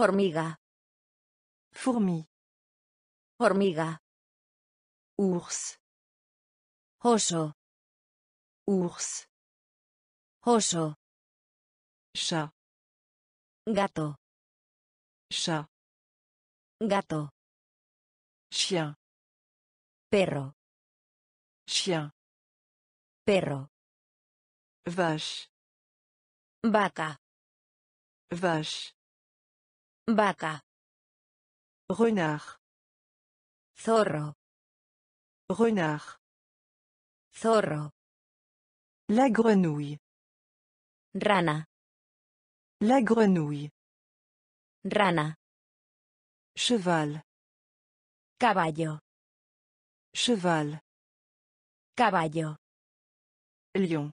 Hormiga. Fourmi. Hormiga. Ours. Oso. Ours. Oso. Chat. Gato. Chat. Gato. Chien. Perro. Chien. Perro. Vache. Vaca. Vache. Vaca. Renard. Zorro. Renard. Zorro. La grenouille. Rana. La grenouille. Rana. Cheval. Caballo. Cheval. Caballo. Lion.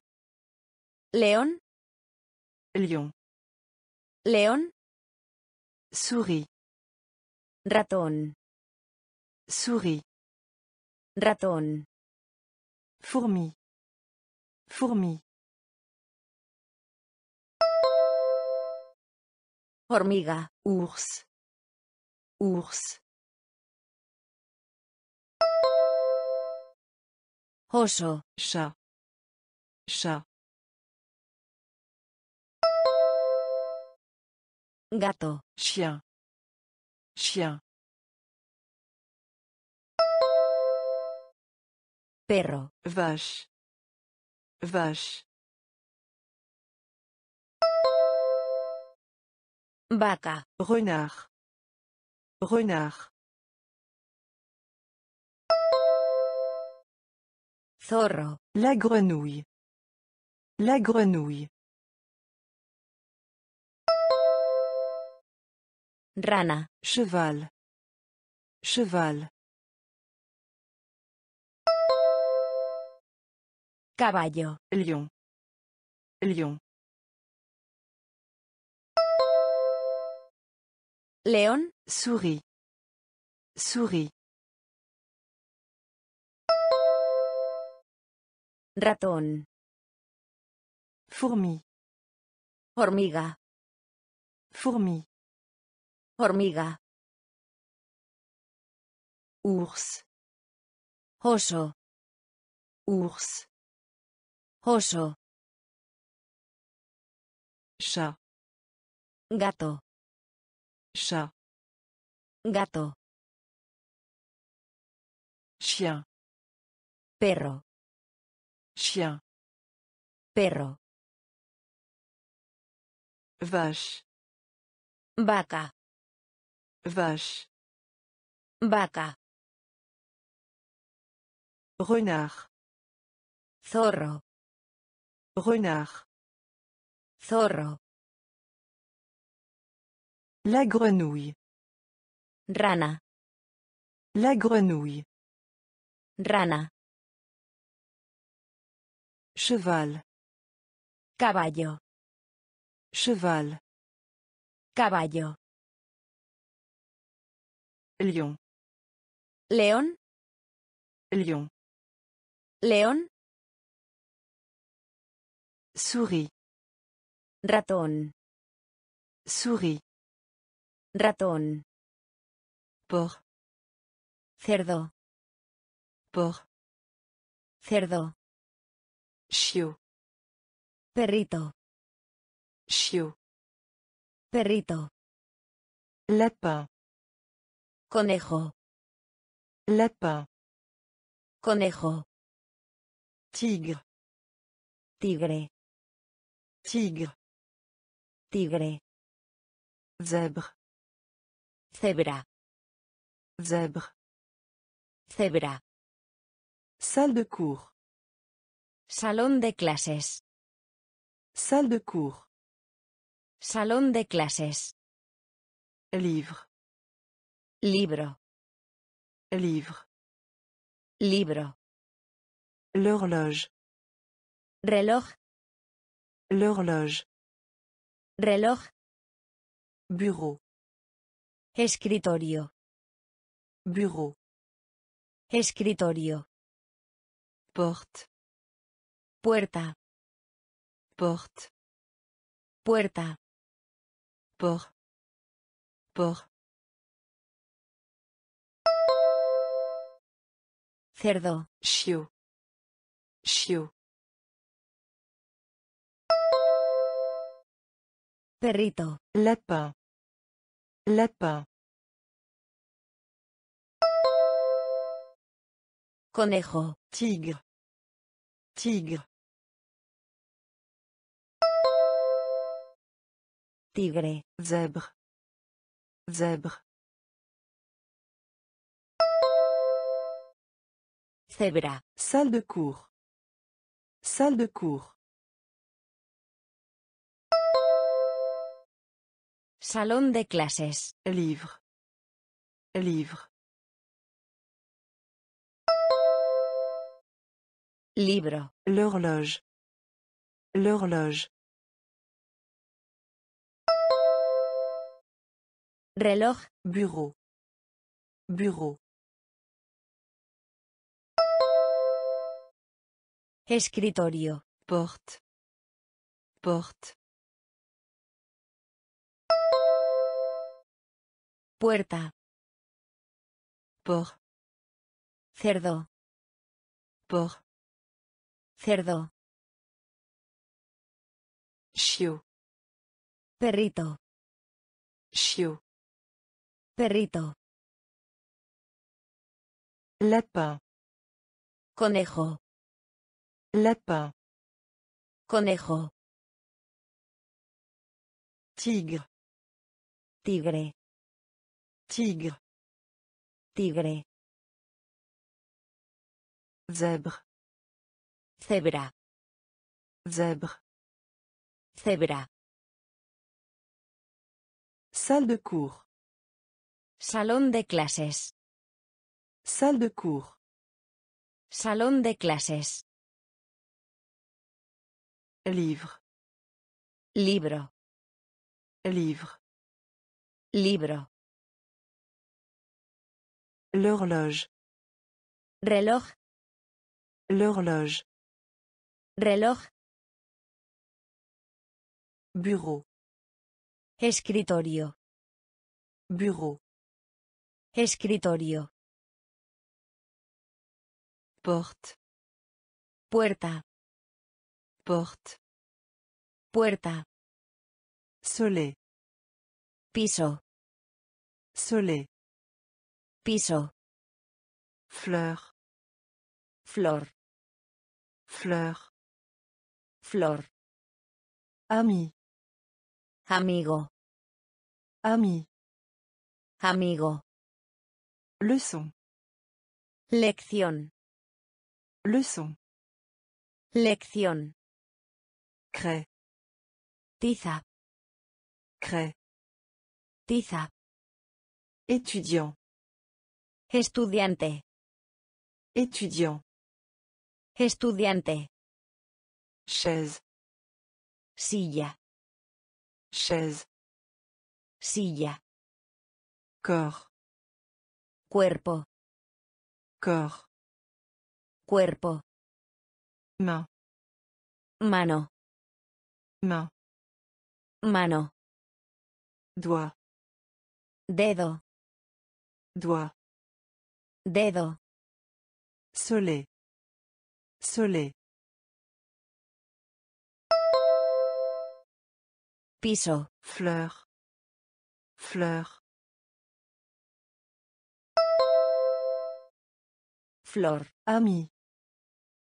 León. Lion. León. Souris. Ratón. Souris. Ratón. Fourmi. Fourmi. Hormiga. Ours. Ours. Oso. Chat. Chat. Gato. Chien. Chien. Perro. Vache. Vache. Vaca. Renard. Renard. Zorro. La grenouille. La grenouille. Rana. Cheval. Cheval. Caballo. Lion. Lion. León. Souris. Souris. Ratón. Fourmi. Hormiga. Fourmi. Hormiga. Ours. Oso. Ours. Oso. Chat. Gato. Chat. Gato. Chien. Perro. Chien. Perro. Vache. Vaca. Vache. Vaca. Renard. Zorro. Renard. Zorro. La grenouille. Rana. La grenouille. Rana. Cheval. Caballo. Cheval. Caballo. Lion. León. Lion. León. Souris. Ratón. Souris. Ratón. Porc. Cerdo. Porc. Cerdo. Chiot. Perrito. Chiot. Perrito. Lapin. Conejo. Lapin. Conejo. Tigre. Tigre. Tigre. Tigre. Zèbre. Cebra. Zèbre. Cebra. Salle de cours. Salón de clases. Salle de cours. Salón de clases. Livre. Libro. Livre. Libro. L'horloge. Reloj. L'horloge. Reloj. Bureau. Escritorio. Bureau. Escritorio. Porte. Puerta. Porte. Puerta. Port. Porc. Cerdo. Chiot. Chiot. Perrito. Lapin. Lapin. Conejo. Tigre. Tigre. Tigre. Zèbre. Zèbre. Cebra. Salle de cours. Salle de cours. Salón de clases. Livre. Livre. Libro. L'horloge. L'horloge. Reloj. Bureau. Bureau. Escritorio. Porte. Porte. Puerta. Porc. Cerdo. Porc. Cerdo. Chiot. Perrito. Chiot. Perrito. Lapin. Conejo. Lapin. Conejo. Tigre. Tigre. Tigre. Tigre. Zèbre. Cebra. Zèbre. Cebra. Salle de cours. Salón de clases. Salle de cours. Salón de clases. Livre. Libro. Livre. Libro. L'horloge. Reloj. L'horloge. Reloj. Bureau. Escritorio. Bureau. Escritorio. Porte. Puerta. Porte. Puerta. Soleil. Piso. Soleil. Piso. Fleur. Flor. Fleur. Flor. Ami. Amigo. Ami. Amigo. Leçon. Lección. Leçon. Lección. Craie. Tiza. Tiza. Étudiant. Estudiante. Étudiant. Estudiante. Chaise. Silla. Chaise. Silla. Corps. Cuerpo. Corps. Cuerpo. Main. Mano. Main. Mano. Doigt. Dedo. Doigt. Dedo. Soleil. Soleil. Piso. Fleur. Fleur. Flor. Ami.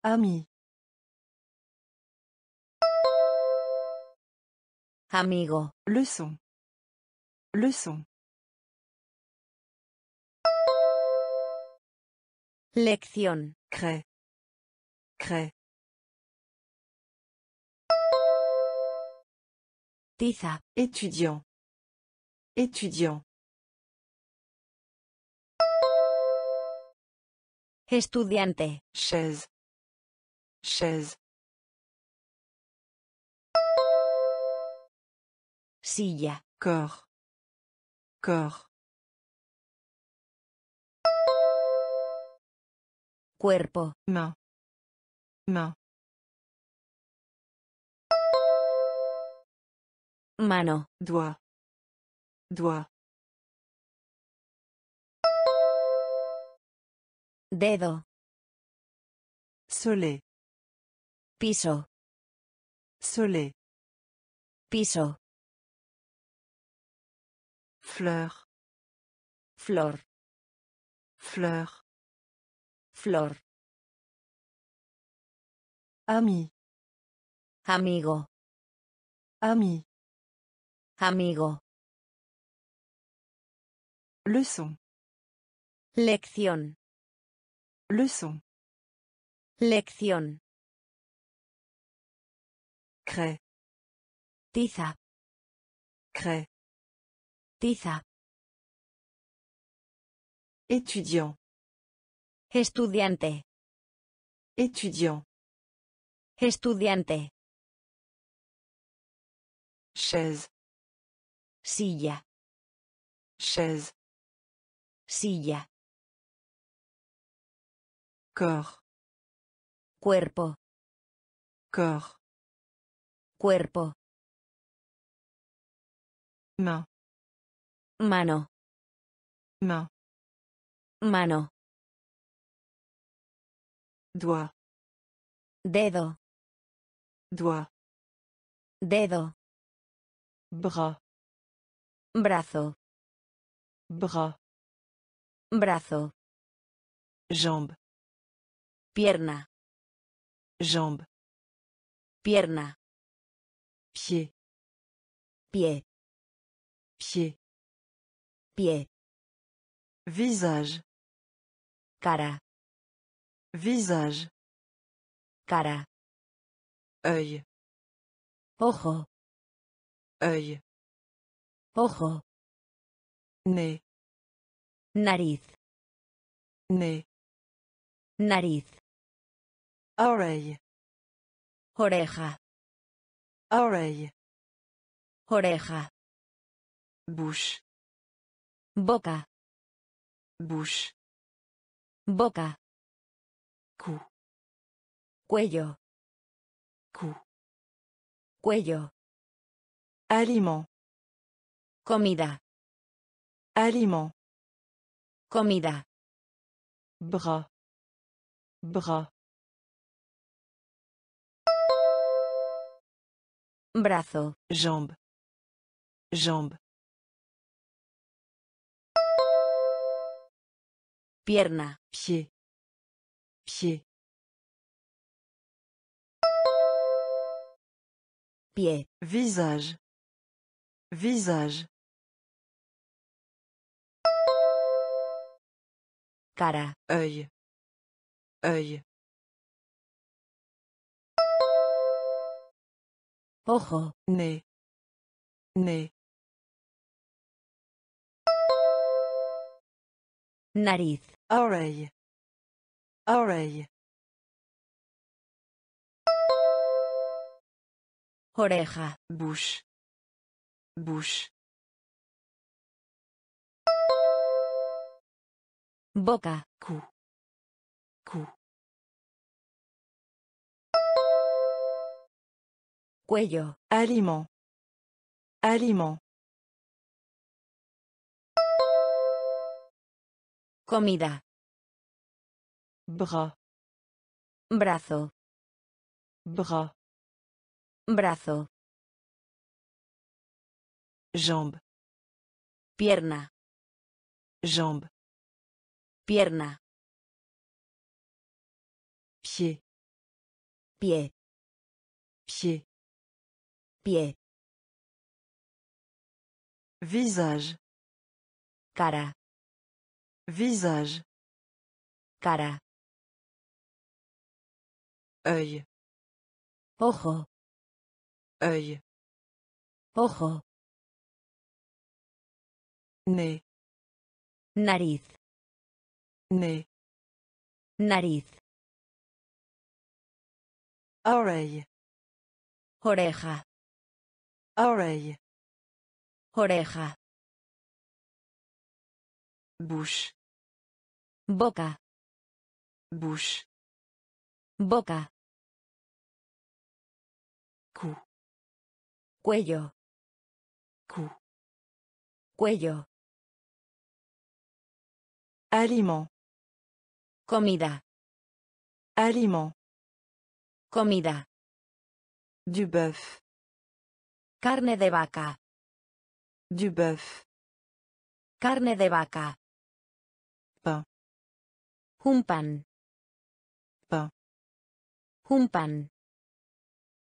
Ami. Amigo. Leçon. Leçon. Lección. Craie. Craie. Tiza. Étudiant. Étudiant. Estudiante. Chaise. Chaise. Silla. Corps. Corps. Cuerpo. Main. Main. Mano. Doigt. Doigt. Dedo. Soleil. Piso. Soleil. Piso. Fleur. Flor. Fleur. Flor. Ami. Amigo. Ami. Amigo. Leçon. Lección. Leçon. Lección. Craie. Tiza. Craie. Tiza. Étudiant. Estudiante. Étudiant. Estudiante. Chaise. Silla. Chaise. Silla. Corps. Cuerpo. Corps. Cuerpo. Main. Mano. Main. Mano. Doigt. Dedo. Doigt. Dedo. Bras. Brazo. Bras. Brazo. Jambe. Pierna. Jambe. Pierna. Pied. Pie. Pied. Pie. Visage. Cara. Visage. Cara. Œil. Ojo. Œil. Ojo. Nez. Nariz. Nez. Nariz. Oreille. Oreja. Oreille. Oreja. Bouche. Boca. Bouche. Boca. Cou. Cuello. Cou. Cuello. Aliment. Comida. Aliment. Comida. Bras. Bras. Brazo. Jambe. Jambe. Pierna. Pied. Pied. Pie. Visage. Visage. Cara. Œil. Œil. Ojo. Nez. Nez. Nariz. Oreille. Oreille. Oreja. Bouche. Bouche. Boca. Cou. Cou. Cuello. Aliment. Aliment. Comida. Bras. Brazo. Bras. Brazo. Jambe. Pierna. Jambe. Pierna. Pied. Pie. Pied. Pie. Visage. Cara. Visage. Cara. Œil. Ojo. Œil. Ojo. Nez. Nariz. Nez. Nariz. Oreille. Oreja. Oreille. Oreja. Bouche. Boca. Bouche. Boca. Cou. Cuello. Cou. Cuello. Aliment. Comida. Aliment. Comida. Du bœuf. Carne de vaca. Du bœuf. Carne de vaca. Pain. Un pan. Pain. Un pan.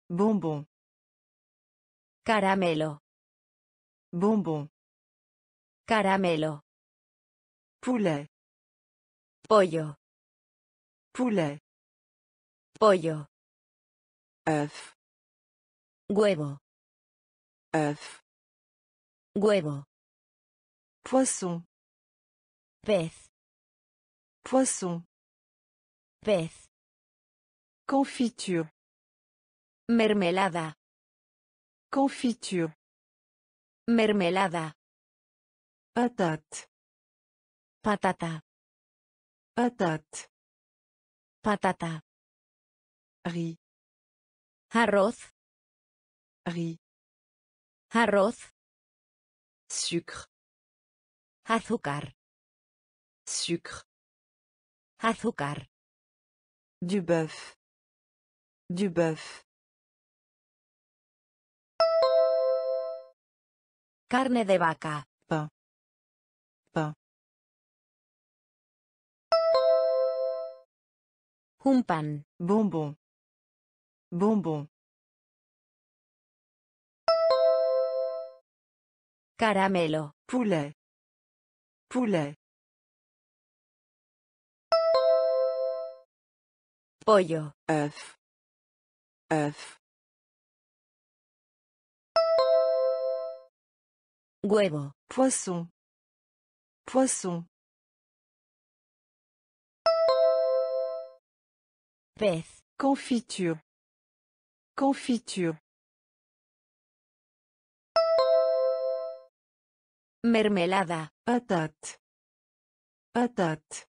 Bonbon. Caramelo. Bonbon. Caramelo. Poulet. Pollo. Poulet. Pollo. œuf, Huevo. œuf, Huevo. poisson, Pez. Poisson, Pez. confiture, Mermelada. confiture, Mermelada. patate, Patata. patate, Patata. riz, Arroz. riz, Arroz. sucre, Azúcar. sucre, Azúcar. du bœuf, du bœuf, Carne de vaca. pain, pain, Un pan. bonbon, bonbon, Caramelo. poulet, poulet, Pollo. œuf, œuf, Huevo. poisson, poisson, Pez. confiture, confiture, Mermelada. patate, patate,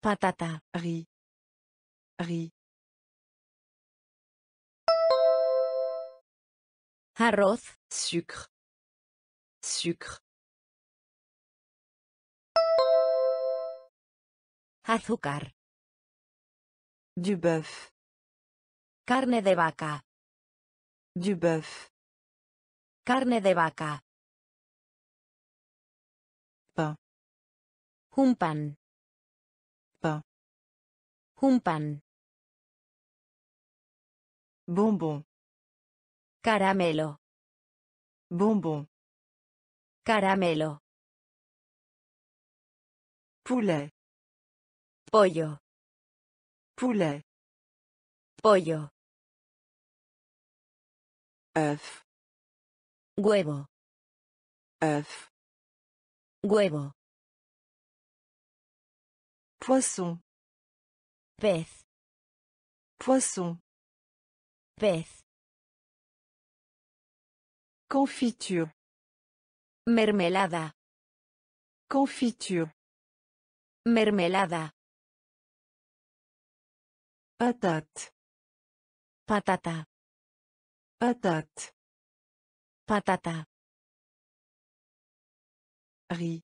Patata. riz, riz, Arroz. sucre, sucre, Azúcar. du bœuf, Carne de vaca. du bœuf, Carne de vaca. pain, Un pan. Pain, Un pan. bonbon, Caramelo. bonbon, Caramelo. poulet, Pollo. poulet, Pollo. œuf, Huevo. œuf, Huevo. poisson, Pez. poisson, Pez. confiture, Mermelada. confiture, Mermelada. patate, Patata. patate, Patata. riz,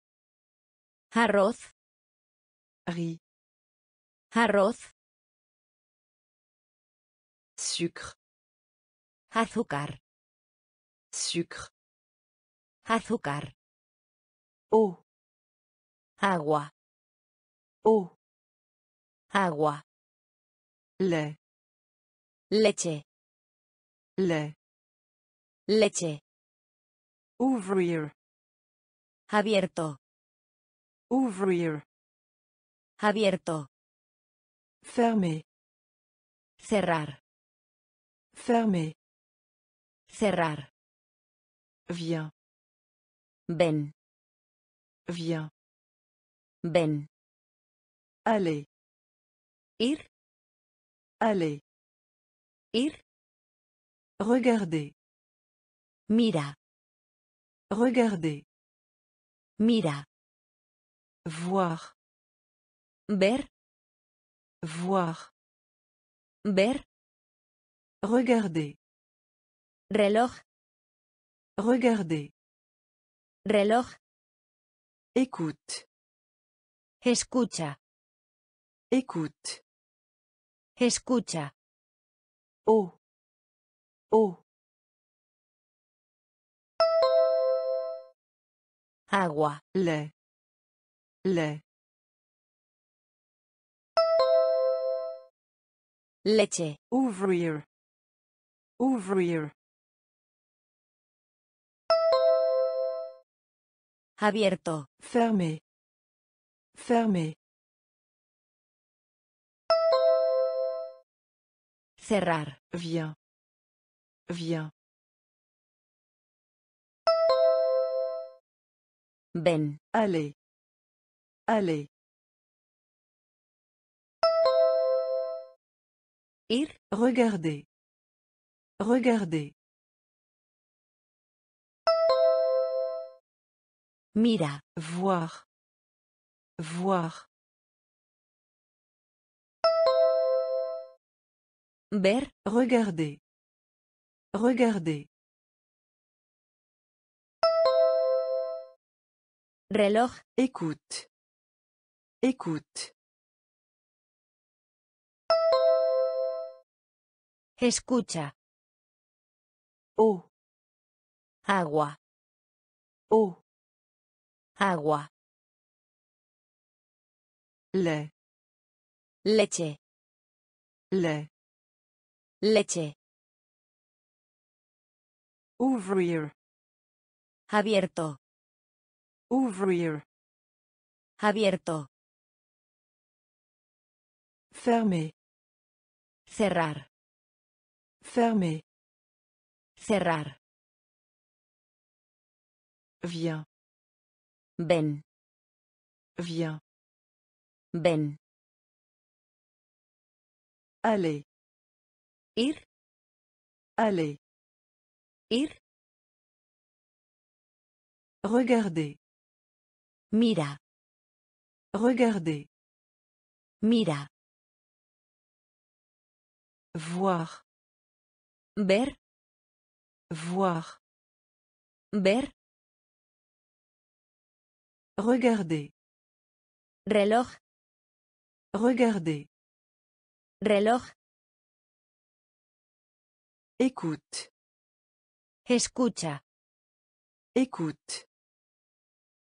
Arroz. riz, Arroz. sucre, Azúcar. sucre, Azúcar. eau, Agua. eau, Agua. lait, Leche. lait, Leche. ouvrir, Abierto. ouvrir, Abierto. Fermer, Cerrar. fermer, Cerrar. viens, Ven. viens, Ven. allez, Ir. allez, Ir. regardez, Mira. regardez, Mira. voir, Ver. Voir, Ver. regardez, Reloj. regardez, Reloj. Écoute. Escucha. Écoute. Escucha. Eau. Eau. Agua. Lait. Lait. Leche. Ouvrir. Ouvrir. Abierto. Fermer. Fermer. Cerrar. Viens. Viens. Ven. Allez. Allez. Ir. Regardez. Regardez. Mira. Voir. Voir. Ver. Regardez. Regardez. Reloj. Écoute. Écoute. Escucha. Eau. Agua. Eau. Agua. Lait. Leche. Lait. Leche. Ouvrir. Abierto. Ouvrir. Abierto. Fermer. Cerrar. Fermer. Cerrar. Viens. Ven. Viens. Ven. Allez. Ir. Allez. Ir. Regardez. Mira. Regardez. Mira. Voir. Ver. Voir. Ver. Regardez. Reloj. Regardez. Reloj. Écoute. Escucha. Écoute.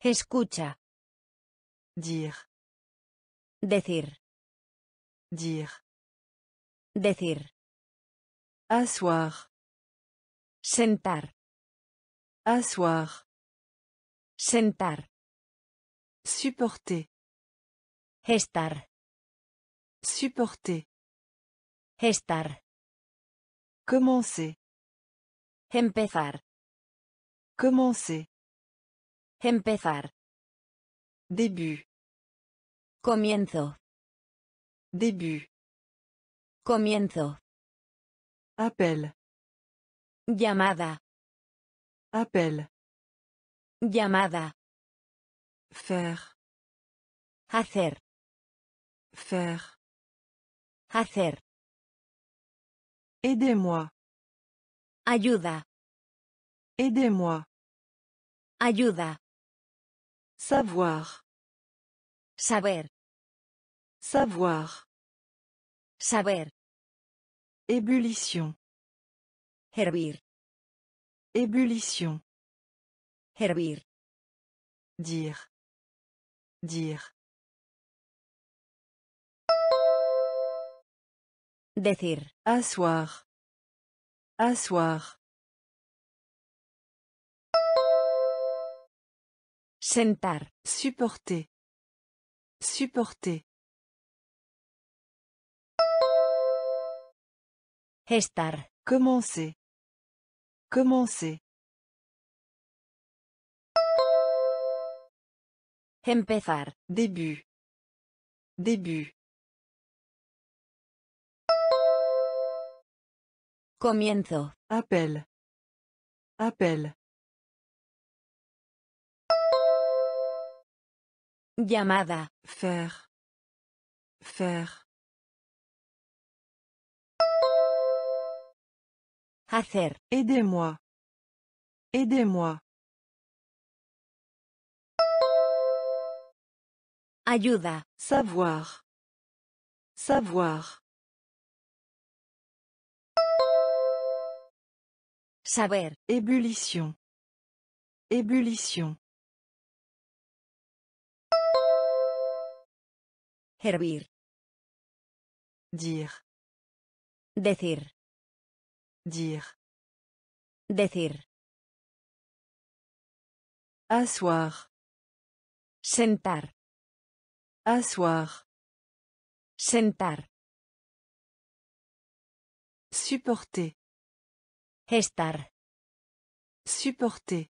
Escucha. Dire. Decir. Dire. Decir. Asseoir. Sentar. Asseoir. Sentar. Supporter. Estar. Supporter. Estar. Commencer. Empezar. Commencer. Empezar. Début. Comienzo. Début. Comienzo. Appel. Llamada. Appel. Llamada. Faire. Hacer. Faire. Hacer. Aidez-moi. Ayuda. Aidez-moi. Ayuda. Savoir. Saber. Savoir. Saber. Ébullition. Hervir. Ébullition. Hervir. Dire. Dire. Decir. Asseoir. Asseoir. Sentar. Supporter. Supporter. Estar. Commencer. Commencer. Empezar. Début. Début. Comienzo. Appel. Appel. Llamada. Faire. Faire. Hacer. Aidez-moi. Aidez-moi. Ayuda. Savoir. Savoir. Saber. Ébullition. Ébullition. Hervir. Dire. Decir. Dire. Decir. Asseoir. Sentar. Asseoir. Sentar. Supporter. Estar. Supporter.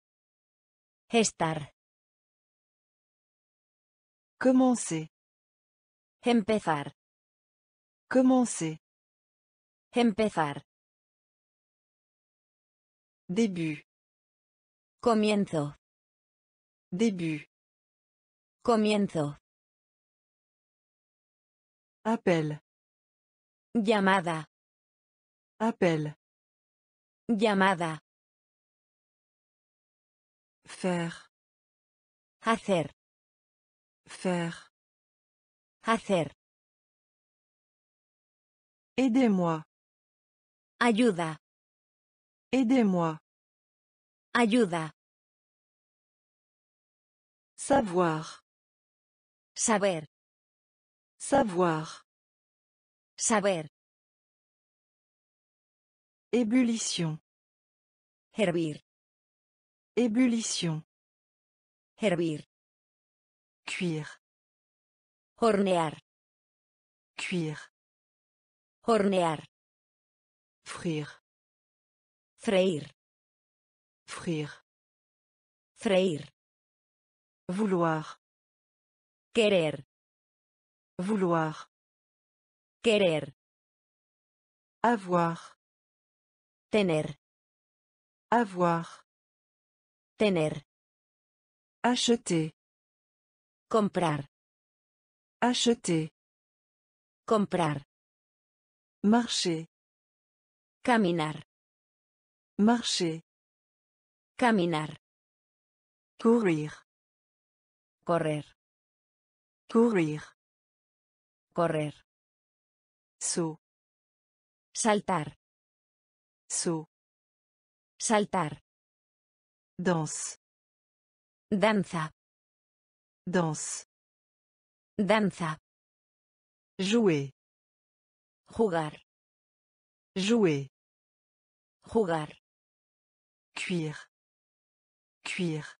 Estar. Commencer. Empezar. Commencer. Empezar. Début. Comienzo. Début. Comienzo. Appel. Llamada. Appel. Llamada. Faire. Hacer. Faire. Hacer. Aidez-moi. Ayuda. Aidez-moi. Ayuda. Savoir. Saber. Savoir. Saber. Ébullition. Hervir. Ébullition. Hervir. Cuire. Hornear. Cuire. Hornear. Frire. Freír. Frire. Freír. Vouloir. Querer. Vouloir. Querer. Avoir. Tener. Avoir. Tener. Acheter. Comprar. Acheter. Comprar. Marcher. Caminar. Marcher. Caminar. Courir. Correr. Courir. Correr. Saut. Saltar. Saut. Saltar. Danse. Danza. Danse. Danza. Jouer. Jugar. Jouer. Jugar. Cuire. Cuire.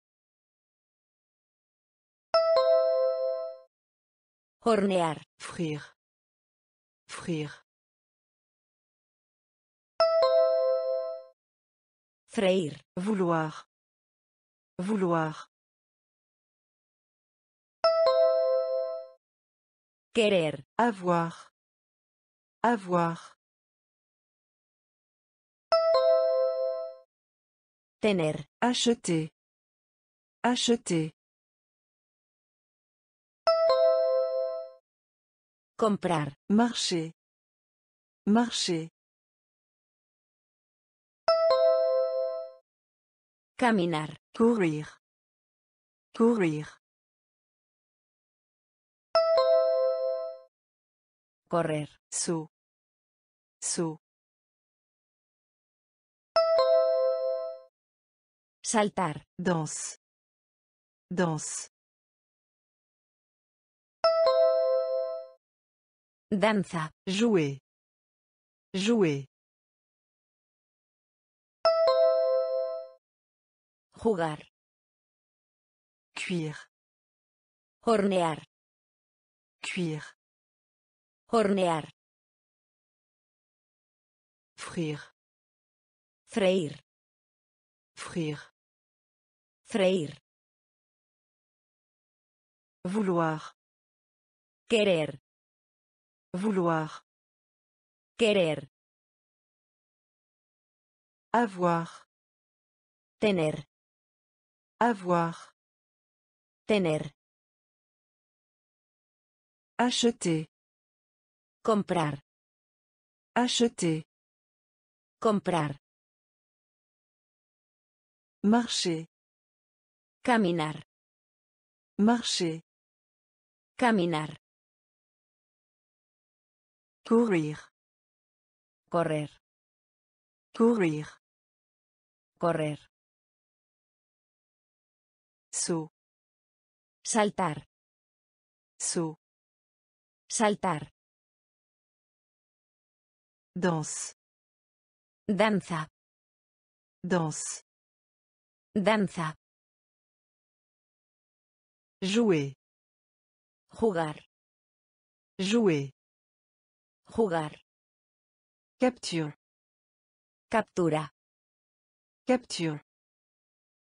Hornear. Frire. Frire. Freír. Vouloir. Vouloir. Querer. Avoir. Avoir. Tener. Acheter. Acheter. Comprar. Marcher. Marcher. Caminar. Courir. Courir. Correr. Saut. Saut. Saltar. Danse. Danse. Danza. Jouer. Jouer. Jugar. Cuire. Hornear. Cuire. Hornear. Frire. Freír. Frire. Freír. Vouloir. Querer. Vouloir. Querer. Avoir. Tener. Avoir. Tener. Acheter. Comprar. Acheter. Comprar. Marcher. Caminar. Marcher. Caminar. Courir. Correr. Courir. Correr. Saut. Saltar. Saut. Saltar. Danse. Danza. Danse. Danza. Jouer. Jugar. Jouer. Jugar. Capture. Captura. Capture.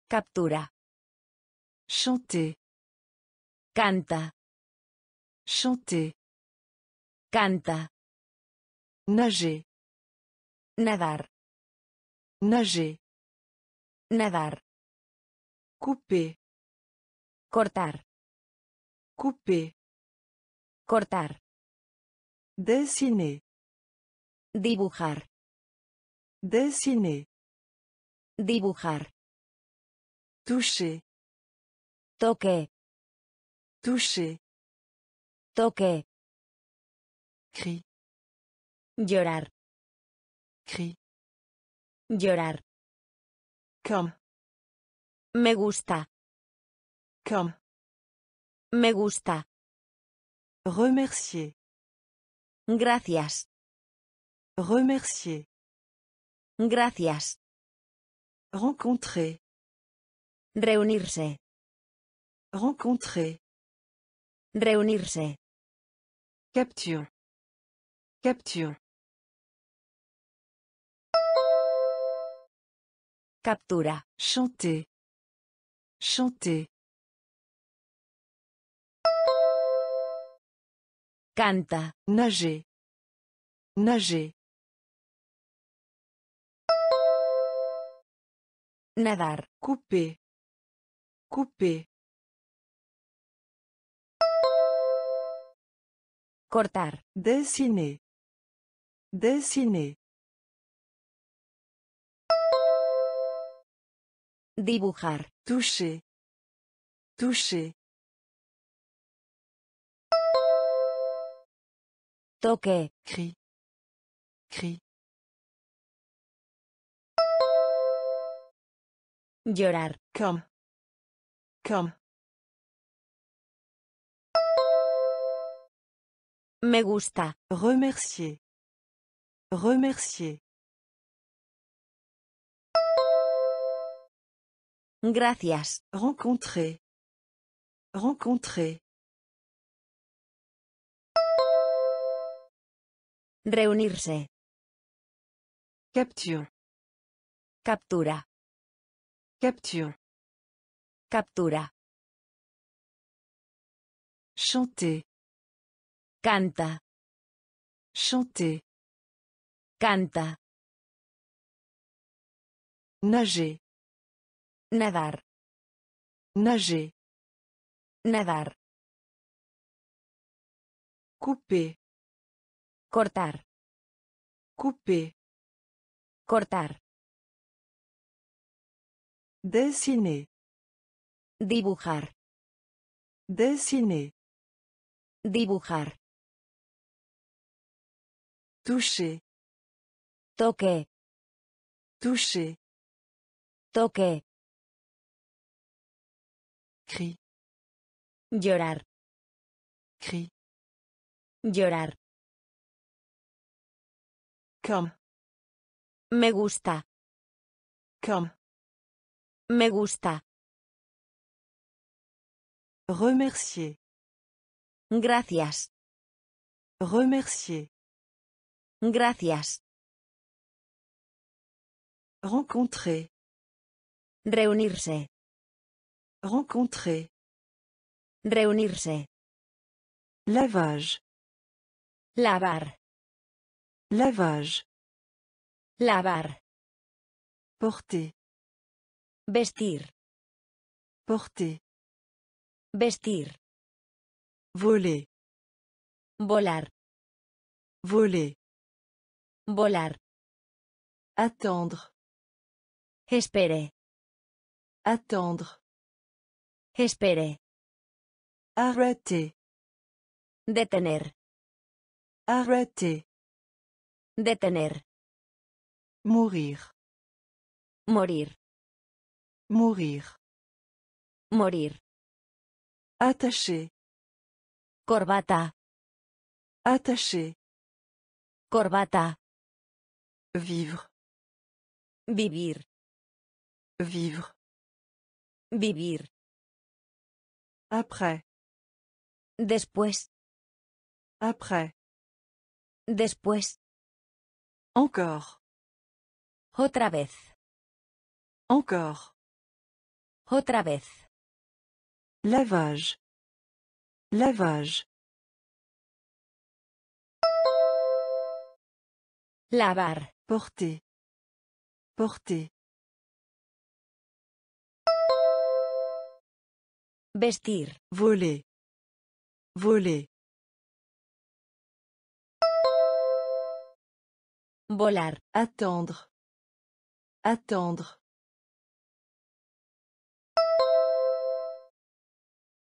Captura. Chanter. Canta. Chanter. Canta. Nager. Nadar. Nager. Nadar. Couper. Cortar. Couper. Cortar. Dessiner. Dibujar. Dessiner. Dibujar. Toucher. Toque. Toucher. Toque. Cri. Llorar. Cri. Llorar. Comme. Me gusta. Comme. Me gusta. Remercier. Gracias. Remercier. Gracias. Rencontrer. Reunirse. Rencontrer. Reunirse. Capture. Capture. Captura. Chanter. Chanter. Canta. Nager. Nager. Nadar. Couper. Couper. Cortar. Dessiner. Dessiner. Dibujar. Toucher. Toucher. Toque. Cri. Cri. Llorar. Comme. Comme. Me gusta. Remercier. Remercier. Gracias. Rencontrer. Rencontrer. Reunirse. Capture. Captura. Capture. Captura. Chanter. Canta. Chanter. Canta. Nager. Nadar. Nager. Nadar. Couper. Cortar. Couper. Cortar. Dessiner. Dibujar. Dessiner. Dibujar. Toucher. Toque. Toucher. Toque. Cri. Llorar. Cri. Llorar. Comme. Me gusta. Comme. Me gusta. Remercier. Gracias. Remercier. Gracias. Rencontrer. Reunirse. Rencontrer. Reunirse. Lavage. Lavar. Lavage. Lavar. Porter. Vestir. Porter. Vestir. Voler. Volar. Voler. Volar. Attendre. Espere. Attendre. Espere. Arrêter. Detener. Arrêter. Detener. Mourir. Morir. Mourir. Morir. Attacher. Corbata. Attacher. Corbata. Vivre. Vivir. Vivre. Vivir. Après. Después. Après. Después. Encore. Otra vez. Encore. Otra vez. Lavage. Lavage. Lavar. Porter. Porter. Vestir. Voler. Voler. Volar. Attendre. Attendre.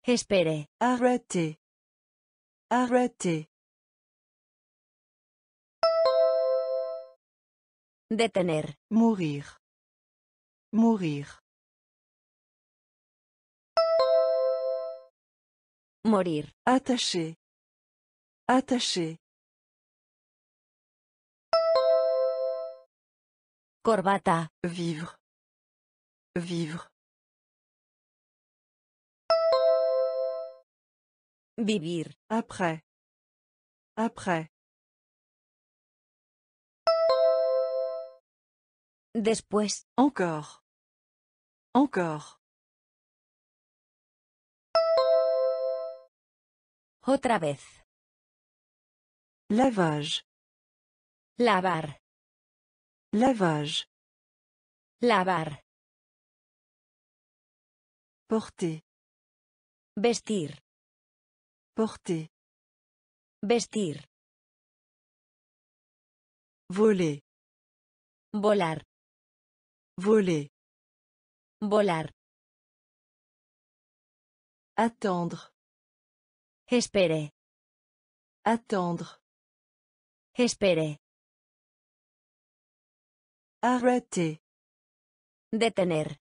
Espere. Arrêter. Arrêter. Detener. Mourir. Mourir. Morir. Attacher. Attacher. Corbata. Vivre. Vivre. Vivir. Après. Après. Después. Encore. Encore. Otra vez. Lavage. Lavar. Lavage. Lavar. Porter. Vestir. Porter. Vestir. Voler. Volar. Voler. Volar. Attendre. Espere. Attendre. Espere. Arrêter. Detener.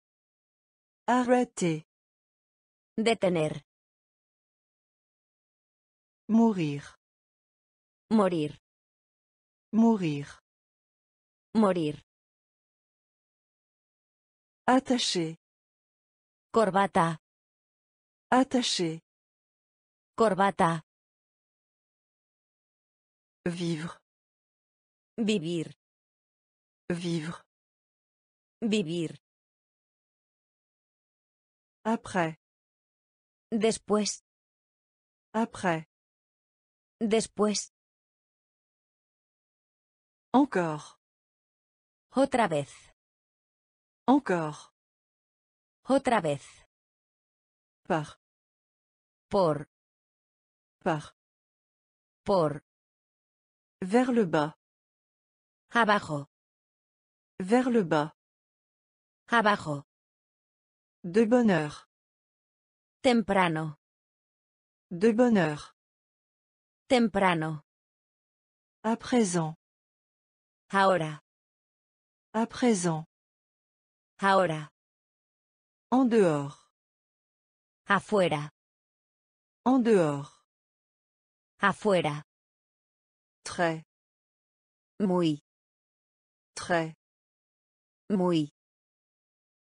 Arrêter. Detener. Mourir. Morir. Mourir. Morir. Attacher. Corbata. Attacher. Corbata. Vivre. Vivir. Vivre. Vivir. Après. Después. Après. Después. Encore. Otra vez. Encore. Otra vez. Par. Por. Par. Por. Vers le bas. Abajo. Vers le bas. Abajo. De bonne heure. Temprano. De bonne heure. Temprano. À présent. Ahora. À présent. Ahora. En dehors. Afuera. En dehors. Afuera. Très. Muy. Très. Muy.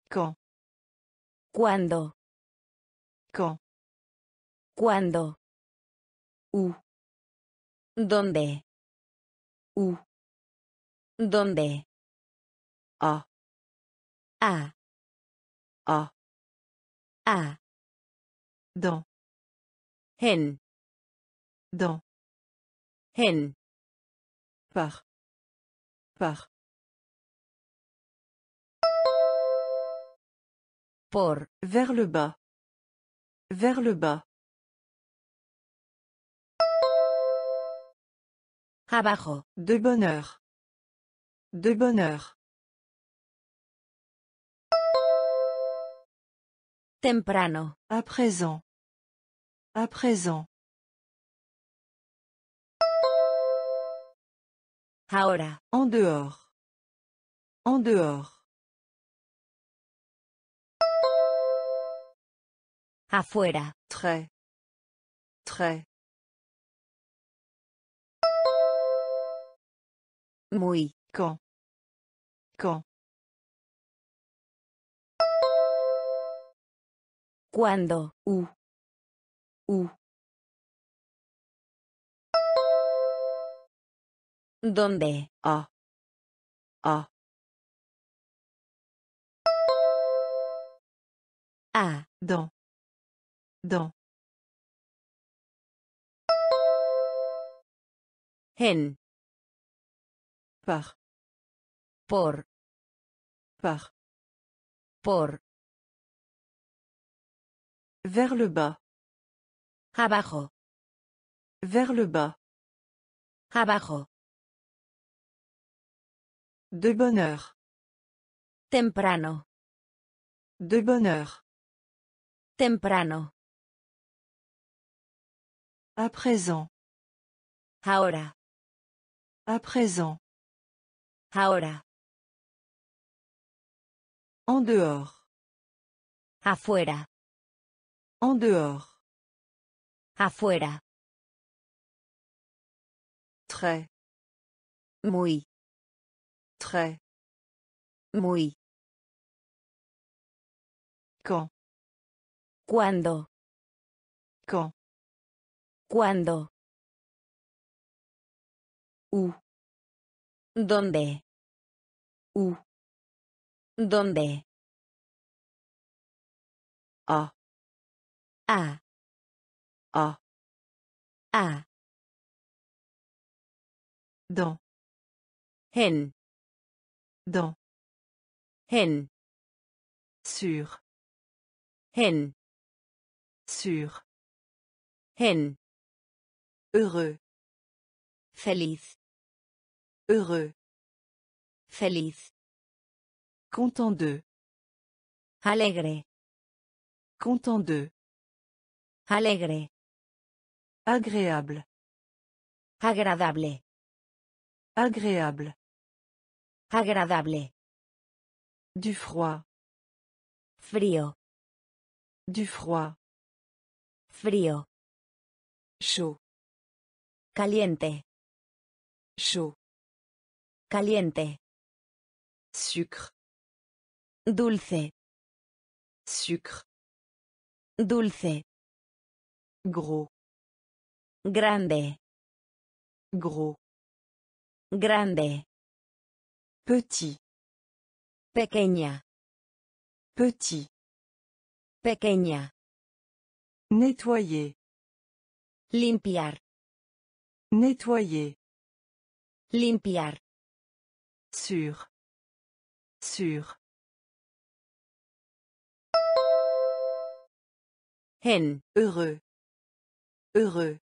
Quand. ¿Cuándo? Quand. ¿Cuándo? Où. ¿Dónde? Où. ¿Dónde? À. A. À. A. Dans. En. Dans. En. Par. Par. Vers le bas. Vers le bas. Abajo. De bonheur. De bonheur. Temprano. À présent. À présent. Ahora. En dehors. En dehors. Afuera. Très. Très. Muy. Quand. Quand. Cuando. Où. Où. ¿Dónde? À. À. A. Dans. Dans. Par. Por. Par. Por. Vers le bas. Abajo. Vers le bas. Abajo. De bonne heure. Temprano. De bonne heure. Temprano. À présent. Ahora. À présent. Ahora. En dehors. Afuera. En dehors. Afuera. Très. Muy. Très. Muy. Quand. ¿Cuándo? Quand. ¿Cuándo? Où. ¿Dónde? Où. ¿Dónde? À. A. À. A. Dans. En. Dans. En. Sur. En. Sur. En. Heureux. Feliz. Heureux. Feliz. Content de. Alegre. Content de. Alegre. Agréable. Agradable. Agréable. Agradable. Du froid. Frío. Du froid. Frío. Chaud. Caliente. Chaud. Caliente. Sucre. Dulce. Sucre. Dulce. Gros. Grande. Gros. Grande. Petit. Pequeña. Petit. Pequeña. Nettoyer. Limpiar. Nettoyer. Limpiar. Sur. Sur. En. Heureux. Heureux.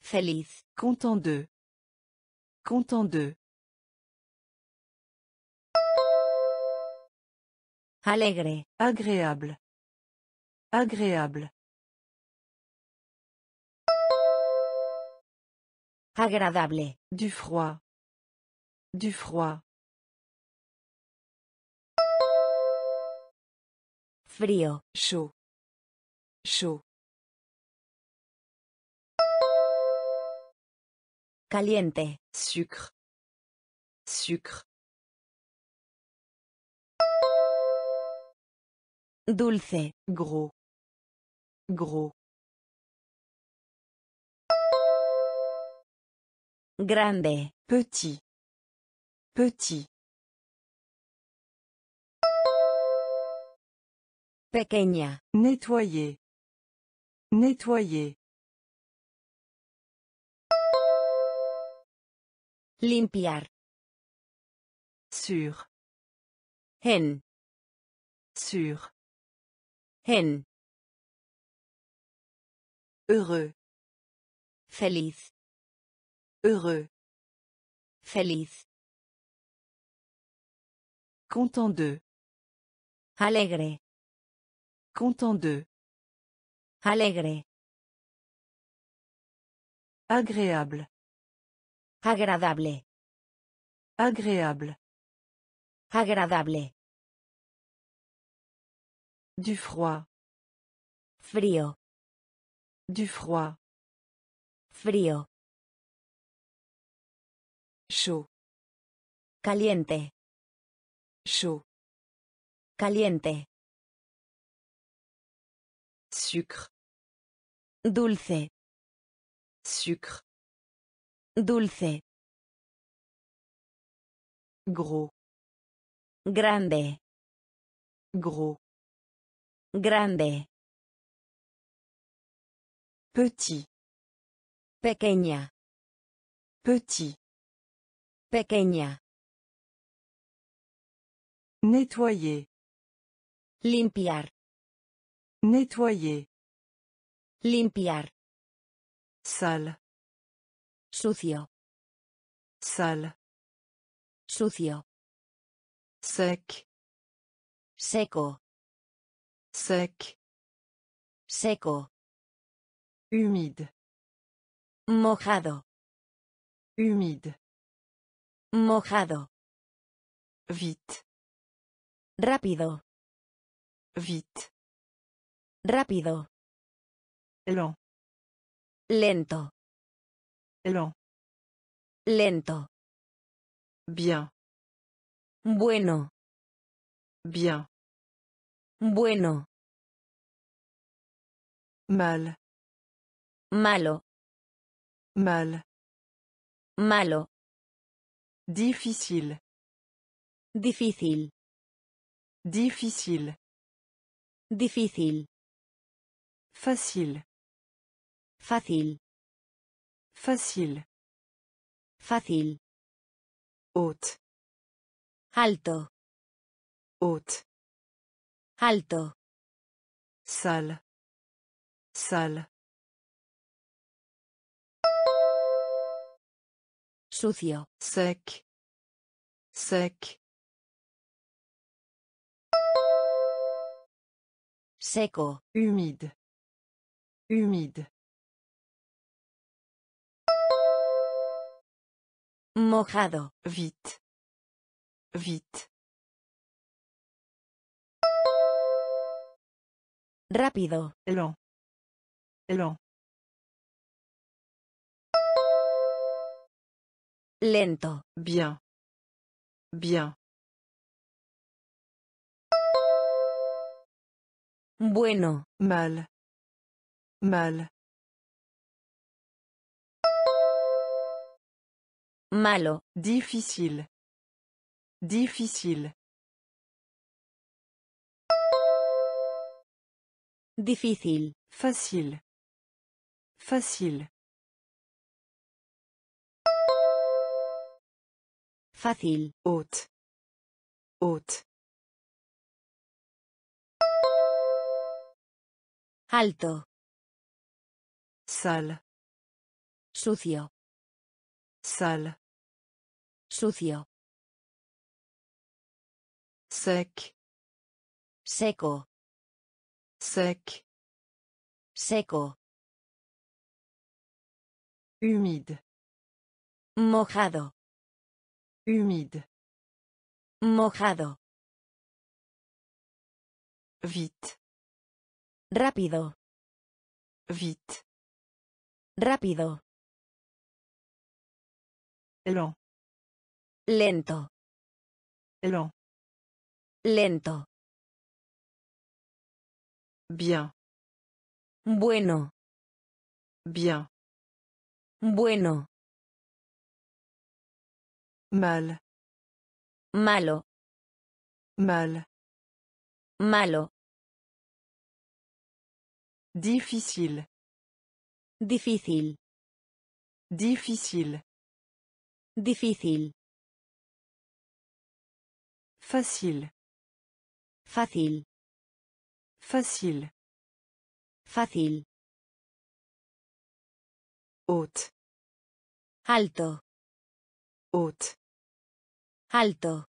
Feliz. Content de. Content de. Alegre. Agréable. Agréable. Agradable. Du froid. Du froid. Frío. Chaud. Chaud. Caliente. Sucre. Sucre. Dulce. Gros. Gros. Grande. Petit. Petit. Pequeña. Nettoyer. Nettoyer. Limpiar. Sur. En. Sur. En. Heureux. Feliz. Heureux. Feliz. Content de. Alegre. Content de. Alegre. Agréable. Agradable. Agréable. Agradable. Du froid. Frío. Du froid. Frío. Chaud. Caliente. Chaud. Caliente. Sucre. Dulce. Sucre. Dulce. Gros. Grande. Gros. Grande. Petit. Pequeña. Petit. Pequeña. Nettoyer. Limpiar. Nettoyer. Limpiar. Sale. Sucio. Sale. Sucio. Sec. Seco. Sec. Seco. Humide. Mojado. Humide. Mojado. Vite. Rápido. Vite. Rápido. Lent. Lento. Lent. Lento. Bien. Bueno. Bien. Bueno. Mal. Malo. Mal. Malo. Difficile. Difícil. Difficile. Difícil. Facile. Fácil. Facile. Fácil. Haute. Alto. Haute. Alto. Sale. Sale. Sucio. Sec. Sec. Seco. Humide. Humide. Mojado. Vite. Vite. Rápido. Lent. Lent. Lento. Bien. Bien. Bueno. Mal. Mal. Malo. Difficile. Difficile. Difícil. Facile. Facile. Fácil. Haute. Haute. Alto. Sale. Sucio. Sale. Sucio. Sec. Seco. Sec. Seco. Humide. Mojado. Humide. Mojado. Vite. Rápido. Vite. Rápido. Lent. Lento. Lent. Lento. Bien. Bueno. Bien. Bueno. Mal. Malo. Mal. Malo. Difficile. Difícil. Difficile. Difícil. Facile. Fácil. Facile. Fácil. Haute. Alto. Haute. Alto.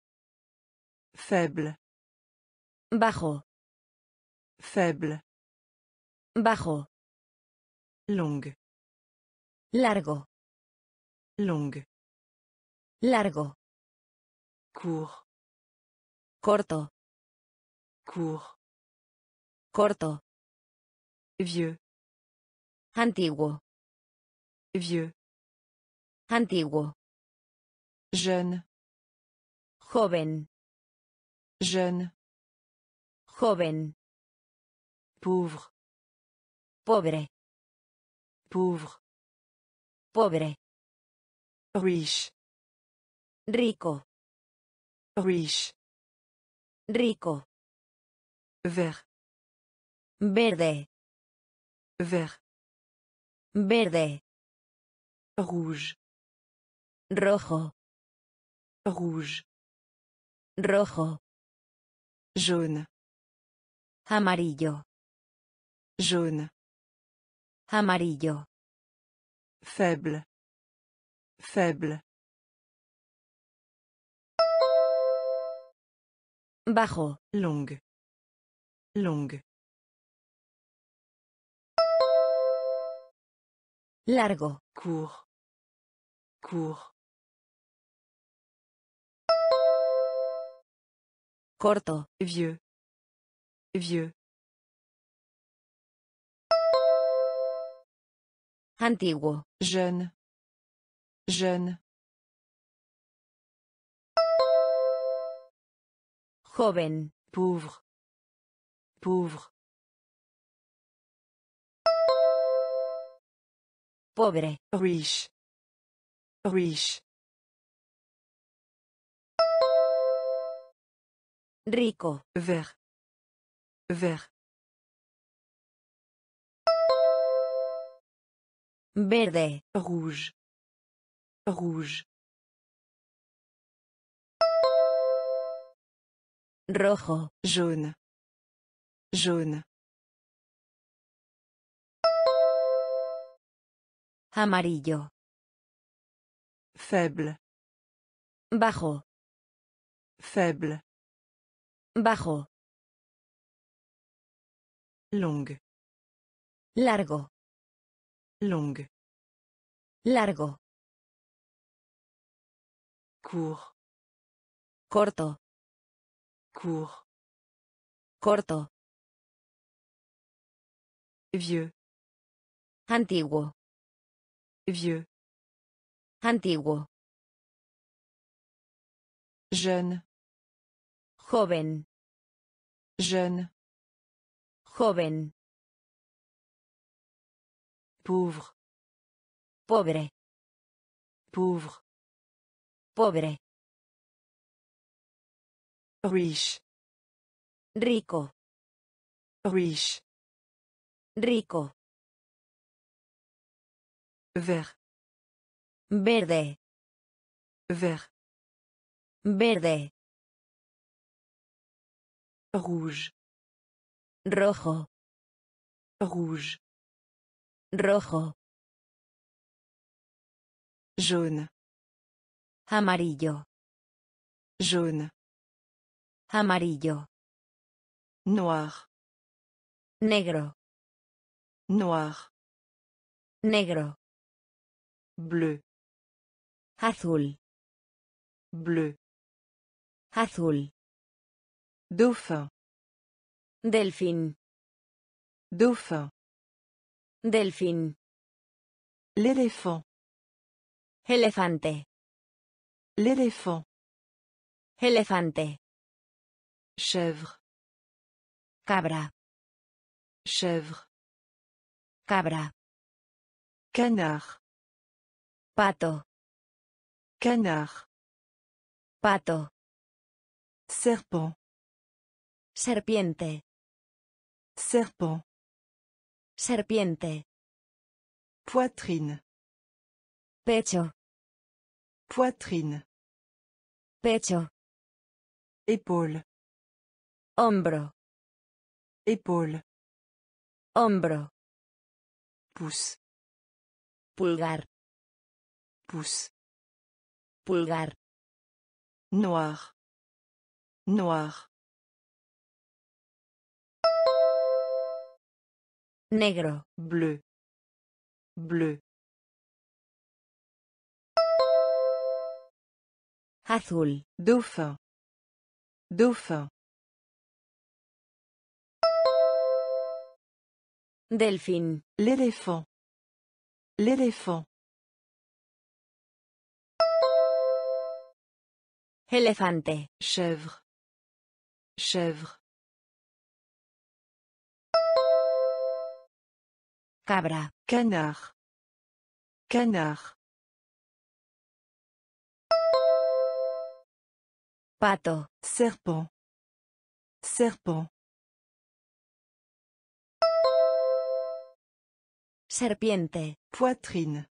Faible. Bajo. Faible. Bajo. Longue. Largo. longue, Largo. court, Corto. court, Corto. vieux, Antiguo. vieux, Antiguo. jeune, Joven. jeune, Joven. pauvre, Pobre. pauvre, Pobre. riche, Rico. riche, Rico. vert, Verde. vert, Verde. rouge, Rojo. rouge, Rojo. jaune, Amarillo. jaune, Amarillo. faible, faible, Bajo. longue, longue, Largo. court, court, Corto. vieux, vieux, Antiguo. jeune, jeune, Joven. pauvre, pauvre, Pobre. riche, riche, Rico. vert, vert, Verde. rouge, rouge, Rojo. jaune, jaune, Amarillo. faible, Bajo. faible, Bajo. longue, Largo. longue, Largo. court, Corto. court, Corto. vieux, Antiguo. vieux, Antiguo. jeune, Joven. Jeune, Joven. pauvre, Pobre. pauvre, Pobre. riche, Rico. riche, Rico. vert, Verde. vert, Verde. Rouge, Rojo. rouge, Rojo. jaune, Amarillo. jaune, Amarillo. noir, Negro. noir, Negro. bleu, Azul. bleu, Azul. Dauphin, Delfín. dauphin, Delfín. l'éléphant, Elefante. l'éléphant, Elefante. chèvre, Cabra. chèvre, Cabra. canard, Pato. canard, Pato. serpent, Serpiente. serpent, Serpiente. poitrine, Pecho. poitrine, Pecho. épaule, Hombro. épaule, Hombro. pouce, Pulgar. pouce, Pulgar. noir, noir, Negro. Bleu. Bleu. Azul. Dauphin. Dauphin. Delphine. L'éléphant. L'éléphant. Elefante. Chèvre. Chèvre. Cabra. Canard. Canard. Pato. Serpent. Serpent. Serpiente. Poitrine.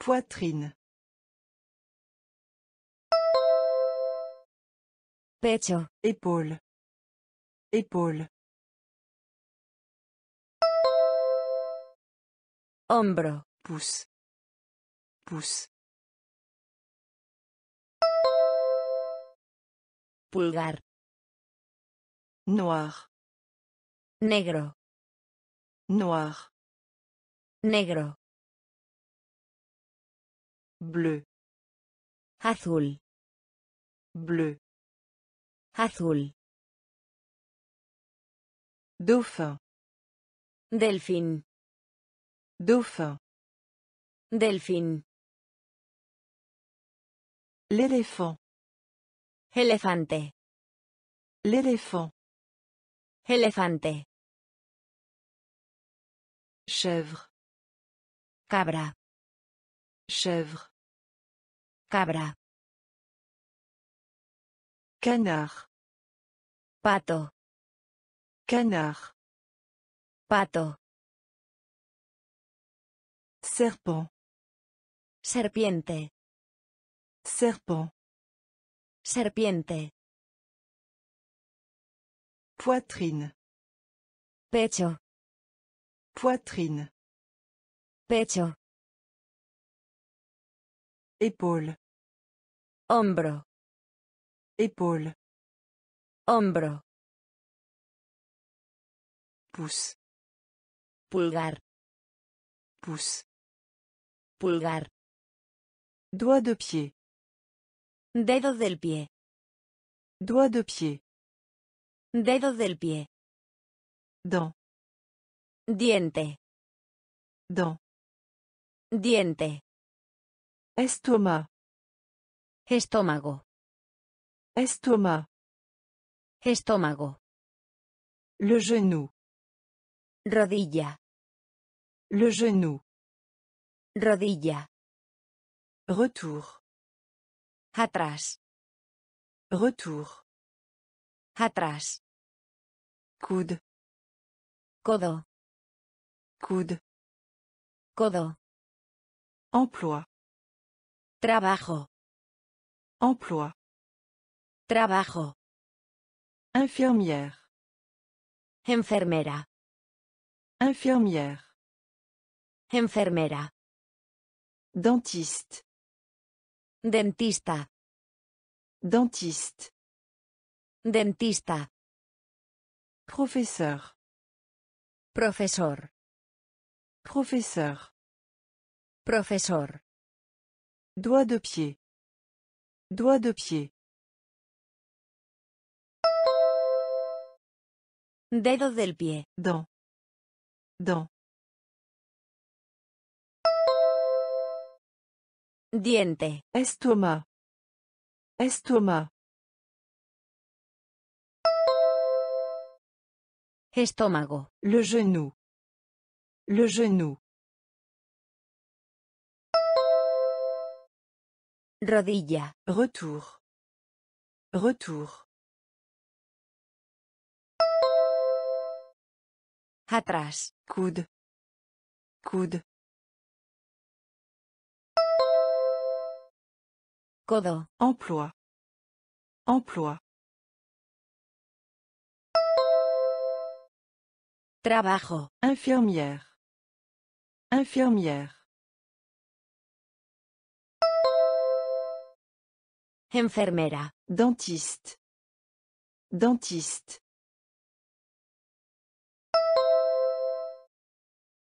Poitrine. Pecho. Épaule. Épaule. Hombro. Pouce. Pouce. Pulgar. Noir. Negro. Noir. Negro. Bleu. Azul. Bleu. Azul. Dauphin. Delfín. Dauphin. Delfín. L'éléphant. Elefante. L'éléphant. Elefante. Chèvre. Cabra. Chèvre. Cabra. Canard. Pato. Canard. Pato. Serpent. Serpiente. Serpent. Serpiente. Poitrine. Pecho. Poitrine. Pecho. Épaule. Hombro. Épaule. Hombro. Pouce. Pulgar. Pouce. Pulgar. Doigt de pied. Dedo del pie. Doigt de pied. Dedo del pie. Dent. Diente. Dent. Diente. Estomac. Estómago. Estomac. Estómago. Le genou. Rodilla. Le genou. Rodilla. Retour. Atrás. Retour. Atrás. Coude. Codo. Coude. Codo. Emploi. Trabajo. Emploi. Trabajo. Infirmière. Enfermera. Infirmière. Enfermera. Dentiste. Dentista. Dentiste. Dentista. Professeur. Profesor. Professeur. Profesor. Doigt de pied. Doigt de pied. Dedo del pie. Dent. Dent. Diente. Estomac. Estomac. Estómago. Le genou. Le genou. Rodilla. Retour. Retour. Atrás. Coude. Coude. Codo. Emploi. Emploi. Trabajo. Infirmière. Infirmière. Enfermera. Dentiste. Dentiste.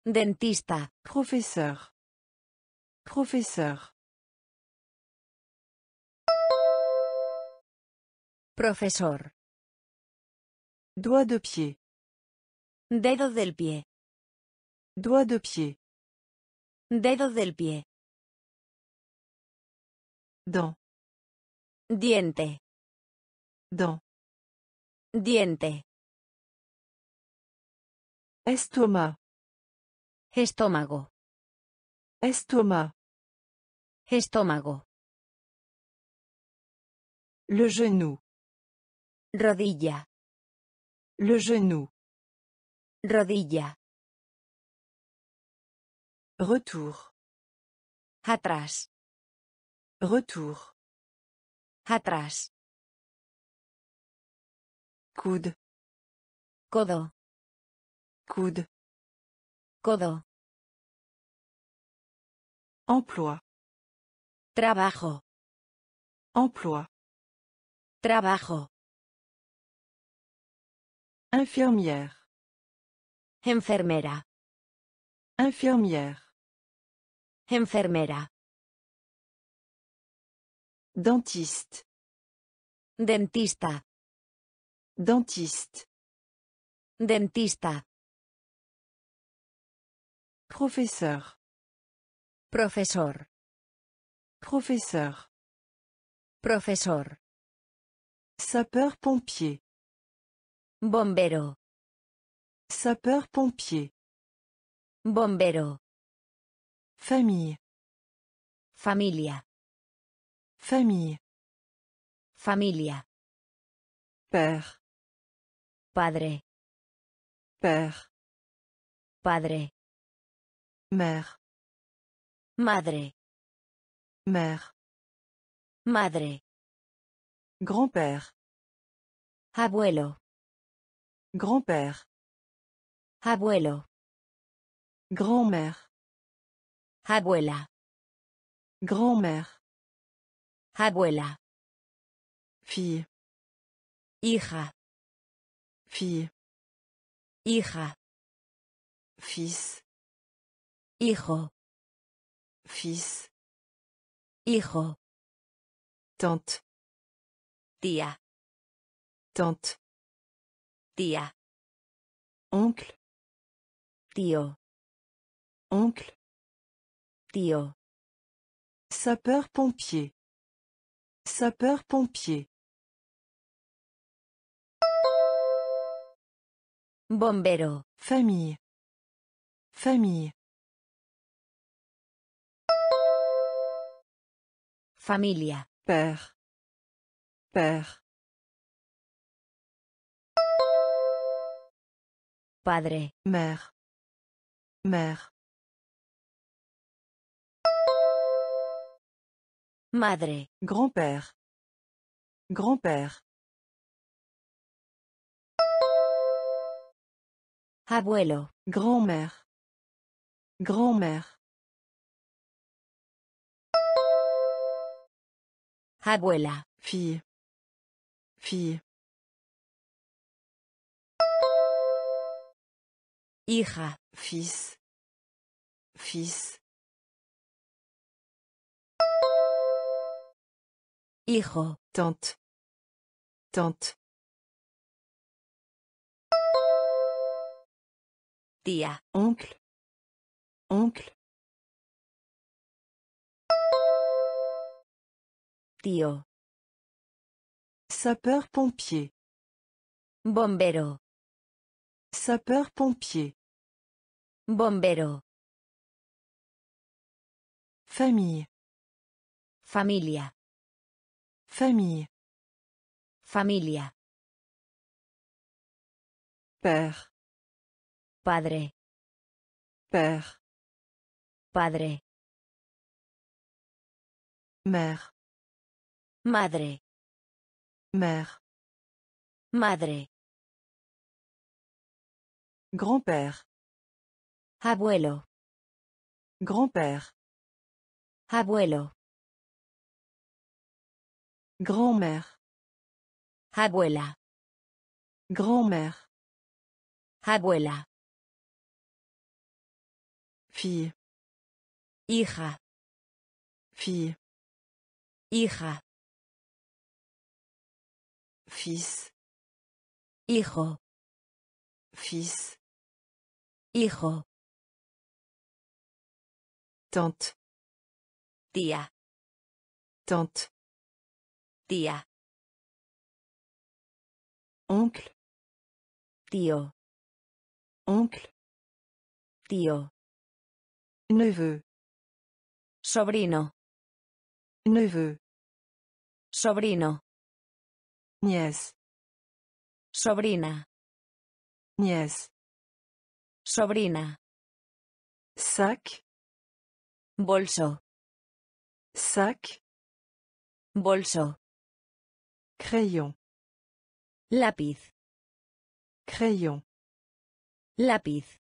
Dentista. Professeur. Professeur. Profesor. Doigt de pied. Dedo del pie. Doigt de pied. Dedo del pie. Dent. Diente. Dent. Diente. Estomac. Estómago. Estomac. Estómago. Le genou. Rodilla. Le genou. Rodilla. Retour. Atrás. Retour. Atrás. Coude. Codo. Coude. Codo. Emploi. Trabajo. Emploi. Trabajo. Infirmière. Enfermera. Infirmière. Enfermera. Dentiste. Dentista. Dentiste. Dentista. Professeur. Profesor. Professeur. Profesor. Sapeur-pompier. Bombero. Sapeur-pompier. Bombero. Famille. Familia. Famille. Familia. Père. Padre. Père. Padre. Mère. Madre. Mère. Madre. Grand-père. Abuelo. Grand-père. Abuelo. Grand-mère. Abuela. Grand-mère. Abuela. Fille. Hija. Fille. Hija. Fils. Hijo. Fils. Hijo. Tante. Tía. Tante. Tía. Oncle. Tío. Oncle. Tío. Sapeur-pompier. Sapeur-pompier. Bombero. Famille. Famille. Familia. Père. Père. Padre. Mère. Mère. Madre. Grand-père. Grand-père. Abuelo. Grand-mère. Grand-mère. Abuela. Fille. Fille. Hija. Fils. Fils. Hijo. Tante. Tante. Tía. Oncle. Oncle. Tío. Sapeur-pompier. Bombero. Sapeur-pompier. Bombero. Famille. Familia. Famille. Familia. Père. Padre. Père. Padre. Mère. Madre. Mère. Madre. Grand-père. Abuelo. Grand-père. Abuelo. Grand-mère. Abuela. Grand-mère. Abuela. Fille. Hija. Fille. Hija. Fils. Hijo. Fils. Hijo. Tante. Tía. Tante. Tía. Oncle. Tío. Oncle. Tío. Neveu. Sobrino. Neveu. Sobrino. Nièce. Sobrina. Nièce. Sobrina. Sac. Bolso. Sac. Bolso. Crayon. Lápiz. Crayon. Lápiz.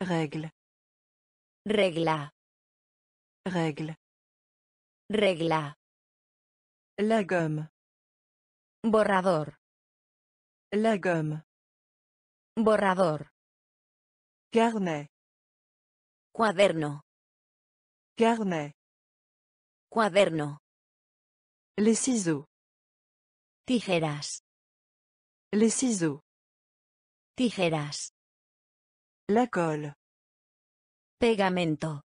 Règle. Regla. Règle. Regla. La gomme. Borrador. La gomme. Borrador. Carnet. Cuaderno. Carnet. Cuaderno. Les ciseaux. Tijeras. Les ciseaux. Tijeras. La colle. Pegamento.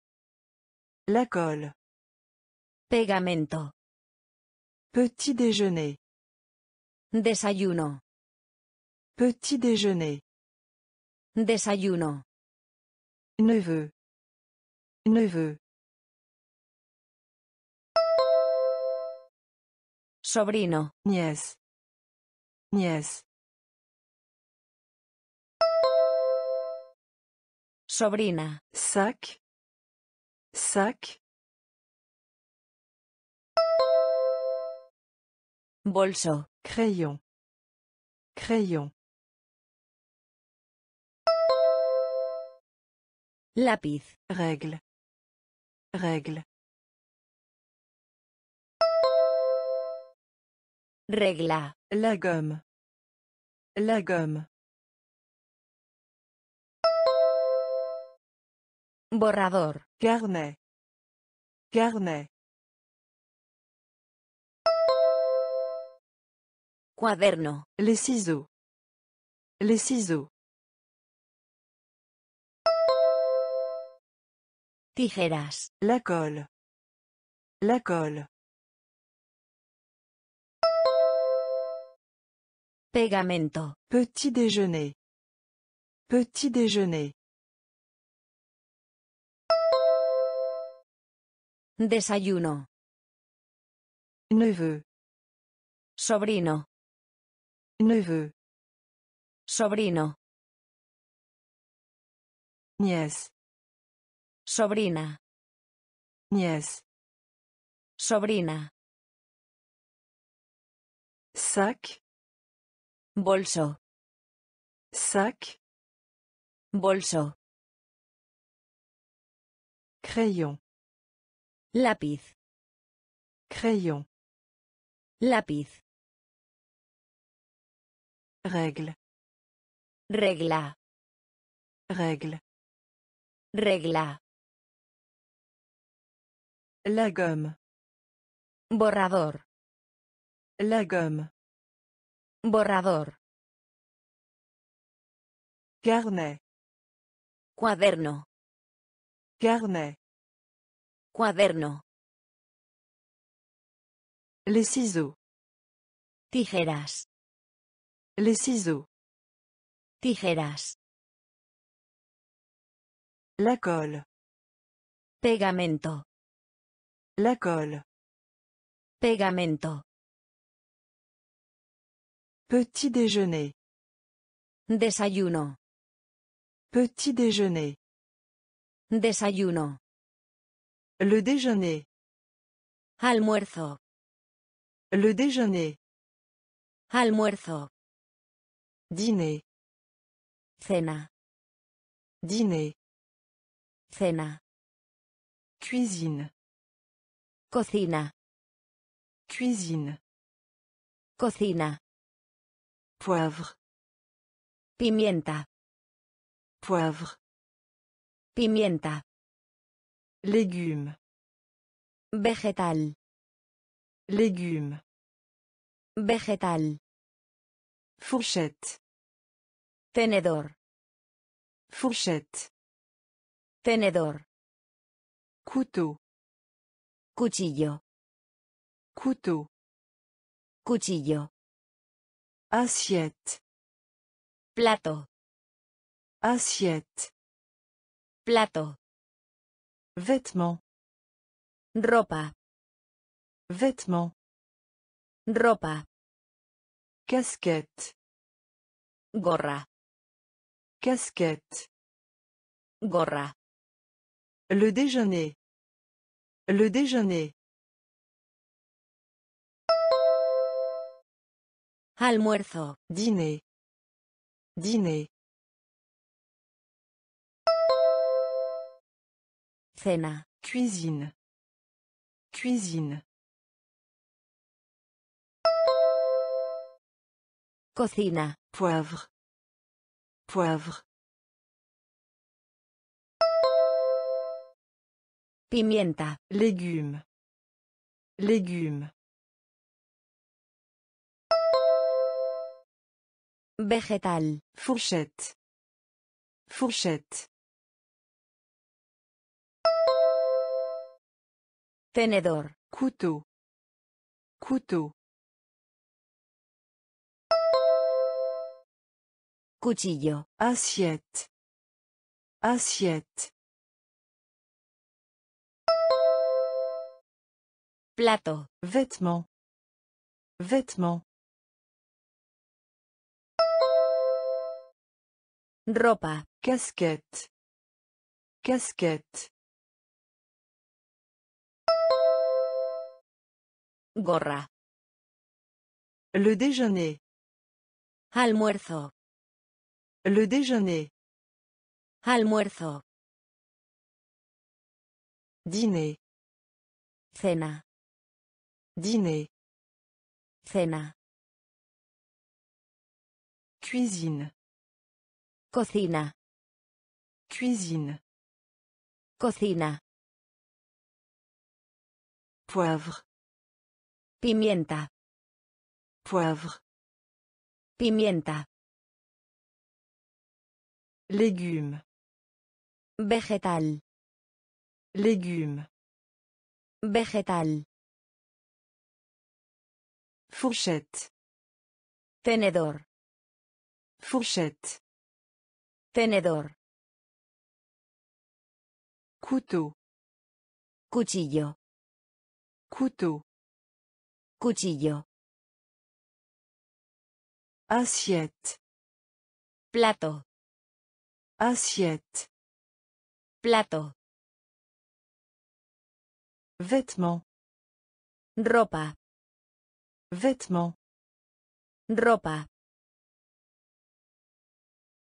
La colle. Pegamento. Petit déjeuner. Desayuno. Petit déjeuner. Desayuno. Neveu. Neveu. Sobrino. Nièce. Nièce. Sobrina. Sac. Sac. Bolso. Crayon. Crayon. Lápiz. Règle. Règle. Regla. La gomme. La gomme. Borrador. Carnet. Carnet. Cuaderno. Les ciseaux. Les ciseaux. Tijeras. La colle. La colle. Pegamento. Petit déjeuner. Petit déjeuner. Desayuno. Neveu. Sobrino. Neveu. Sobrino. Nièce. Sobrina. Nièce. Sobrina. Sac. Bolso. Sac. Bolso. Crayon. Lápiz. Crayon. Lápiz. Règle. Regla. Règle. Regla. La gomme. Borrador. La gomme. Borrador. Carnet. Cuaderno. Carnet. Cuaderno. Les ciseaux. Tijeras. Les ciseaux. Tijeras. La colle. Pegamento. La colle. Pegamento. Petit déjeuner. Desayuno. Petit déjeuner. Desayuno. Le déjeuner. Almuerzo. Le déjeuner. Almuerzo. Dîner. Cena. Dîner. Cena. Cuisine. Cocina. Cuisine. Cocina. Poivre. Pimienta. Poivre. Pimienta. Légumes. Vegetal. Légumes. Vegetal. Fourchette. Tenedor. Fourchette. Tenedor. Couteau. Cuchillo. Couteau. Cuchillo. Assiette. Plato. Assiette. Plato. Vêtement. Ropa. Vêtement. Ropa. Casquette. Gorra. Casquette. Gorra. Le déjeuner. Le déjeuner. Almuerzo. Dîner. Dîner. Cena. Cuisine. Cuisine. Cocina. Poivre. Poivre. Pimienta. Légumes. Légumes. Vegetal. Fourchette. Fourchette. Tenedor. Couteau. Couteau. Cuchillo. Assiette. Assiette. Plato. Vêtement. Vêtement. Ropa. Casquette. Casquette. Gorra. Le déjeuner. Almuerzo. Le déjeuner. Almuerzo. Dîner. Cena. Dîner. Cena. Cuisine. Cocina. Cuisine. Cocina. Poivre. Pimienta. Poivre. Pimienta. Légumes. Vegetal. Légumes. Vegetal. Fourchette. Tenedor. Fourchette. Tenedor. Couteau. Cuchillo. Couteau. Cuchillo. Assiette. Plato. Assiette. Plato. Vêtement. Ropa. Vêtement. Ropa.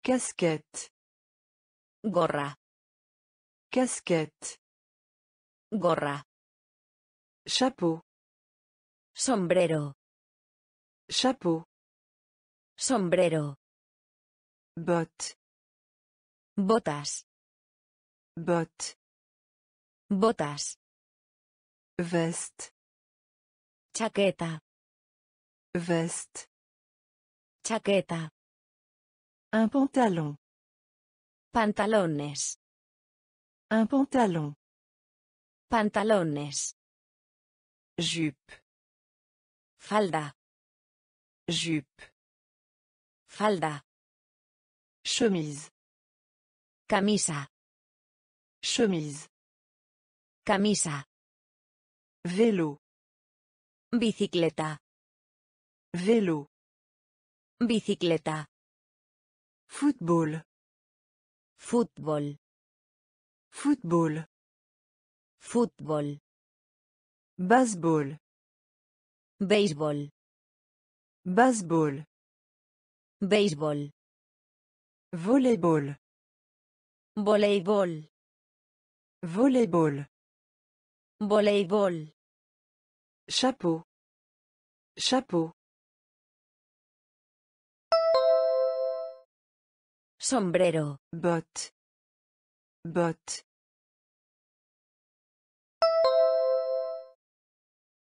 Casquette. Gorra. Casquette. Gorra. Chapeau. Sombrero. Chapeau. Sombrero. Botte. Botas. Botte. Botas. Veste. Chaqueta. Veste. Chaqueta. Un pantalon. Pantalones. Un pantalon. Pantalones. Jupe. Falda. Jupe. Falda. Chemise. Camisa. Chemise. Camisa. Vélo. Bicicleta. Vélo. Bicicleta. Football. Fútbol. Football. Fútbol. Baseball. Béisbol. Baseball. Béisbol. Volleyball. Voleibol. Volleyball. Voleibol. Chapeau. Chapeau. Sombrero. Botte. Botte.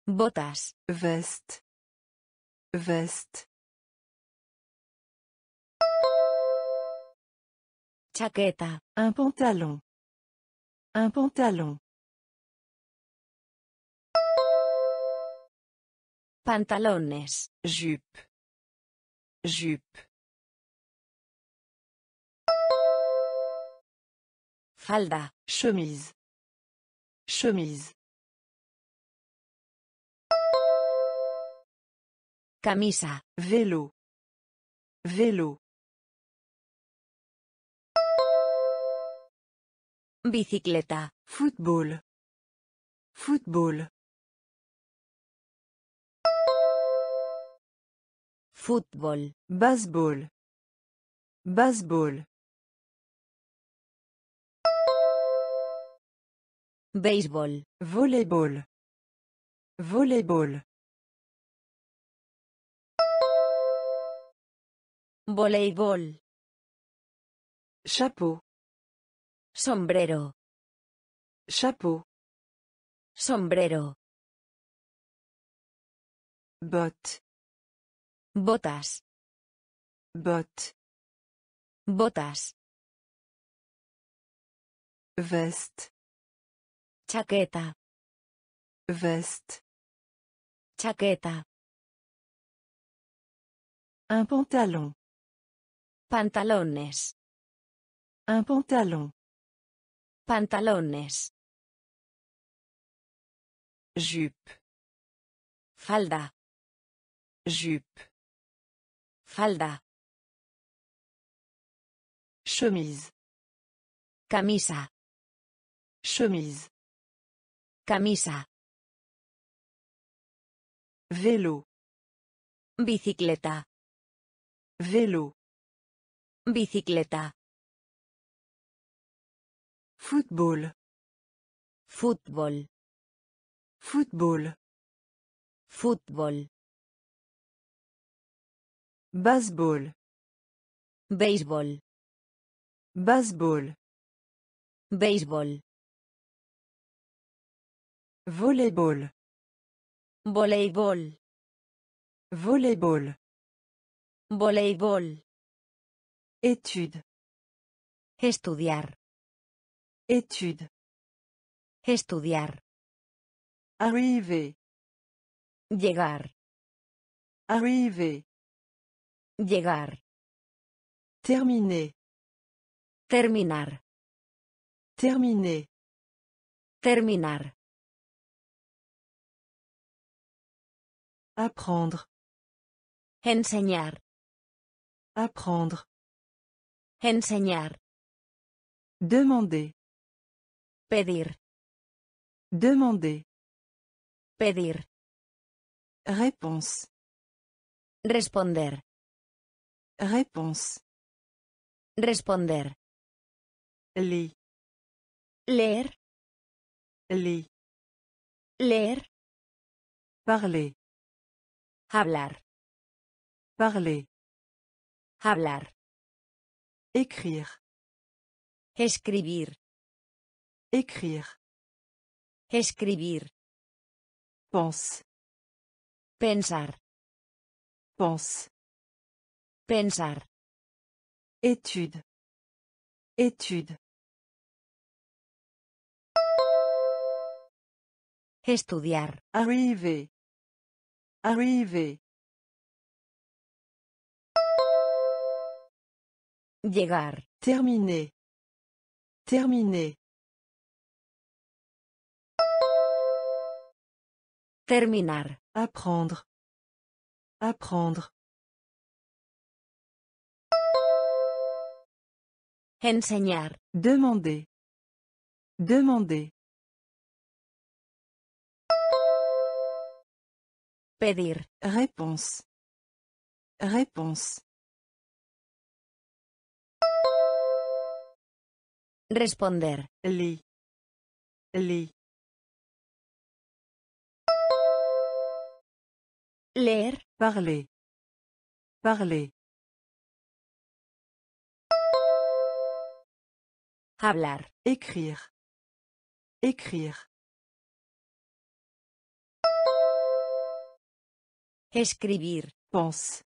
Botas. Veste. Veste. Chaqueta. Un pantalon. Un pantalon. Pantalones. Jupe. Jupe. Falda. Chemise. Chemise. Camisa. Vélo. Vélo. Bicicleta. Football. Football. Fútbol. Baseball. Baseball. Béisbol. Volleyball. Volleyball. Voleibol. Chapeau. Sombrero. Chapeau. Sombrero. Botte. Botas. Botte. Botas. Veste. Chaqueta. Veste. Chaqueta. Un pantalon. Pantalones. Un pantalon. Pantalones. Jupe. Falda. Jupe. Falda. Chemise. Camisa. Chemise. Camisa. Vélo. Bicicleta. Vélo. Bicicleta. Football. Fútbol. Football. Fútbol. Baseball. Béisbol. Baseball. Béisbol. Volleyball. Voleibol. Volleyball. Voleibol. Étude. Estudiar. Étude. Estudiar. Arriver. Llegar. Arriver. Llegar. Terminer. Terminar. Terminer. Terminar. Apprendre. Enseñar. Apprendre. Enseñar. Demander. Pedir. Demander. Pedir. Réponse. Responder. Réponse. Responder. Lis. Leer. Lis. Leer. Parler. Hablar. Parler. Hablar. Écrire. Escribir. Écrire. Escribir. Pense. Pensar. Pense. Pensar. Étude. Étude. Estudiar. Arriver. Arriver. Llegar. Terminer. Terminer. Terminar. Apprendre. Apprendre. Enseñar. Demander. Demander. Pedir. Réponse. Réponse. Responder. Lis. Lis. Leer. Parler. Parler. Hablar. Écrire. Écrire. Escribir. Pense.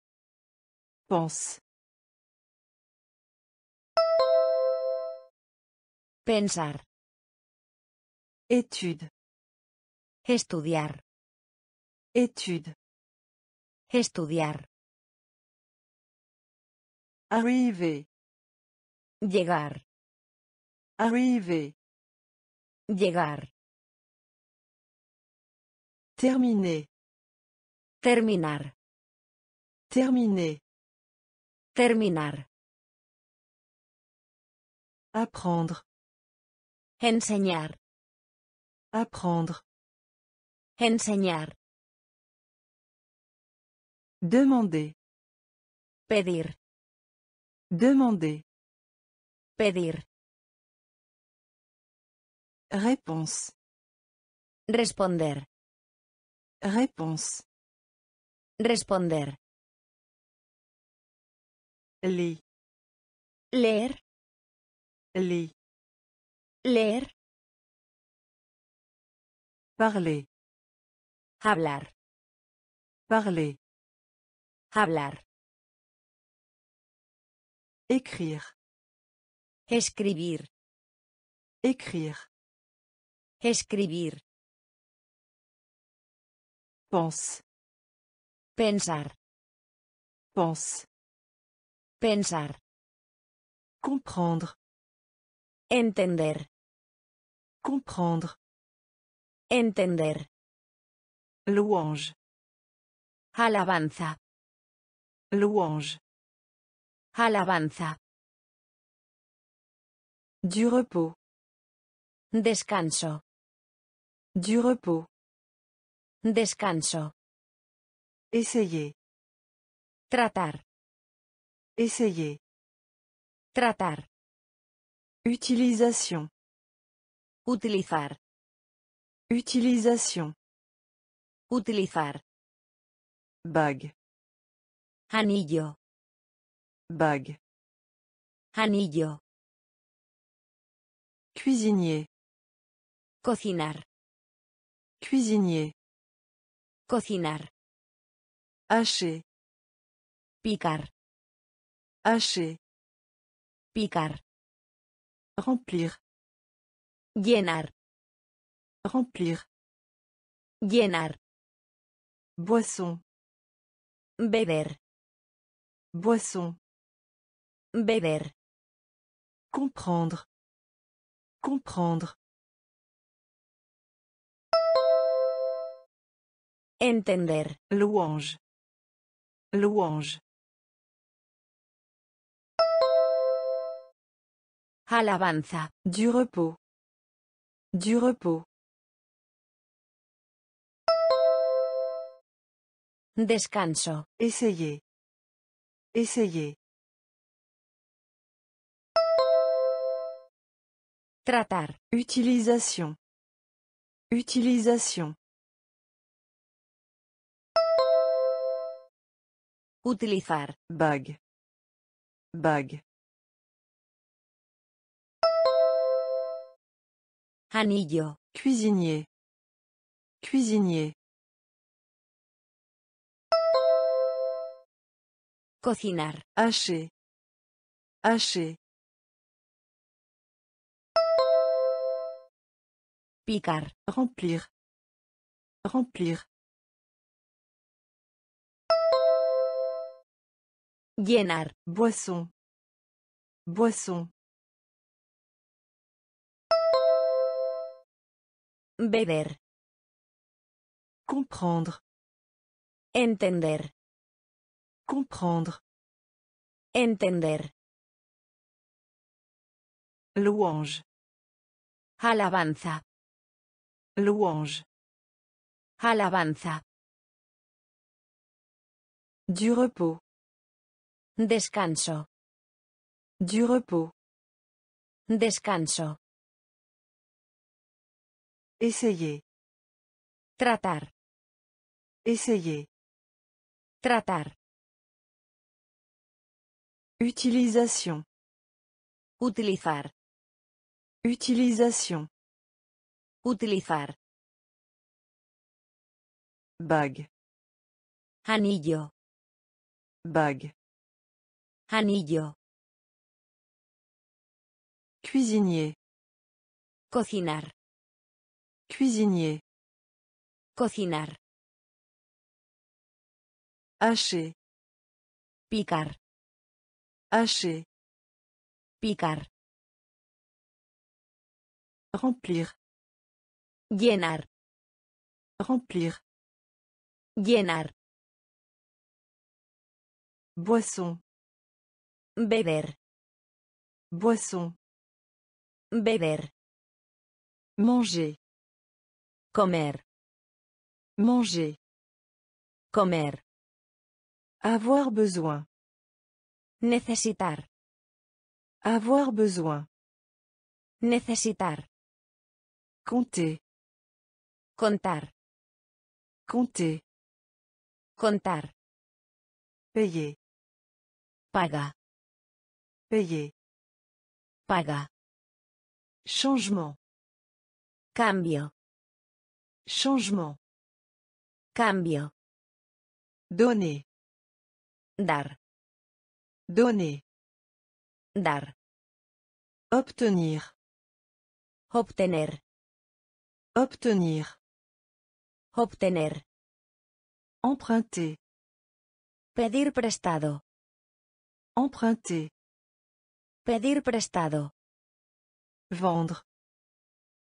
Pense. Pensar. Étude. Estudiar. Étude. Estudiar. Arriver. Llegar. Arriver. Llegar. Terminer. Terminar. Terminer. Terminar. Apprendre. Enseñar. Apprendre. Enseñar. Demander. Pedir. Demander. Pedir. Réponse. Responder. Réponse. Responder. Lis. Leer. Lis. Leer. Parler. Hablar. Parler. Hablar. Écrire. Escribir. Écrire. Escribir. Pense. Pensar. Pense. Pensar. Comprendre. Entender. Comprendre. Entender. Louange. Alabanza. Louange. Alabanza. Du repos. Descanso. Du repos. Descanso. Essayer. Tratar. Essayer. Tratar. Utilisation. Utilizar. Utilisation. Utilizar. Bague. Anillo. Bague. Anillo. Cuisinier. Cocinar. Cuisinier. Cocinar. Hacher. Picar. Hacher. Picar. Remplir. Llenar. Remplir. Llenar. Boisson. Beber. Boisson. Beber. Comprendre. Comprendre. Entender. Louange. Louange. Alabanza. Du repos. Du repos. Descanso. Essayer. Essayer. Tratar. Utilisation. Utilisation. Utilizar. Bague. Bague. Anillo. Cuisinier. Cuisinier. Cocinar. Hacher. Hacher. Picar. Remplir. Remplir. Llenar. Boisson. Boisson. Beber. Comprendre. Entender. Comprendre. Entender. Louange. Alabanza. Louange. Alabanza. Du repos. Descanso. Du repos. Descanso. Essayer. Tratar. Essayer. Tratar. Utilisation. Utilizar. Utilisation. Utilizar. Bague. Anillo. Bague. Anillo. Cuisinier. Cocinar. Cuisinier. Cocinar. Hacher. Picar. Hacher. Picar. Remplir. Llenar. Remplir. Llenar. Boisson. Beber. Boisson. Beber. Manger. Comer. Manger. Comer. Avoir besoin. Necesitar. Avoir besoin. Necesitar. Compter. Contar. Compter. Contar. Payer. Paga. Payer. Paga. Changement. Cambio. Changement. Cambio. Donner. Dar. Donner. Dar. Obtenir. Obtener. Obtenir. Obtener. Emprunter. Pedir prestado. Emprunter. Pedir prestado. Vendre.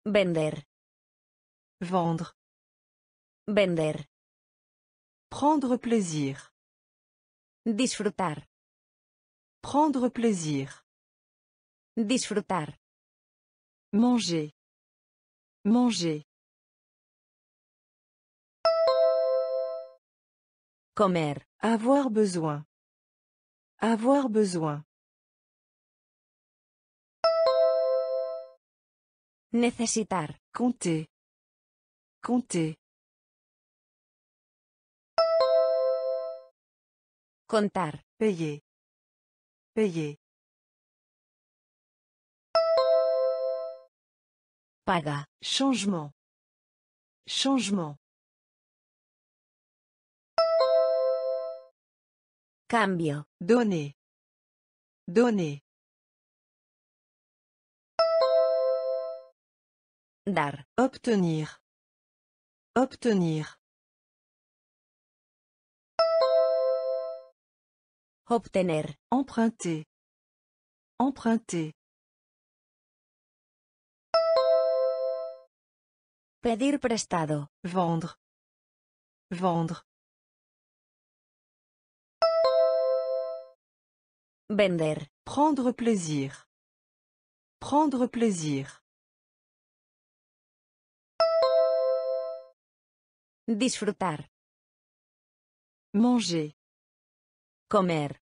Vender. Vendre. Vender. Prendre plaisir. Disfrutar. Prendre plaisir. Disfrutar. Manger. Manger. Comer. Avoir besoin. Avoir besoin. Necesitar. Compter. Compter. Contar. Payer. Payer. Paga. Changement. Changement. Cambio. Donner. Donner. Dar. Obtenir. Obtenir. Obtener. Emprunter. Emprunter. Pedir prestado. Vendre. Vendre. Vender. Prendre plaisir. Prendre plaisir. Disfrutar. Manger. Comer.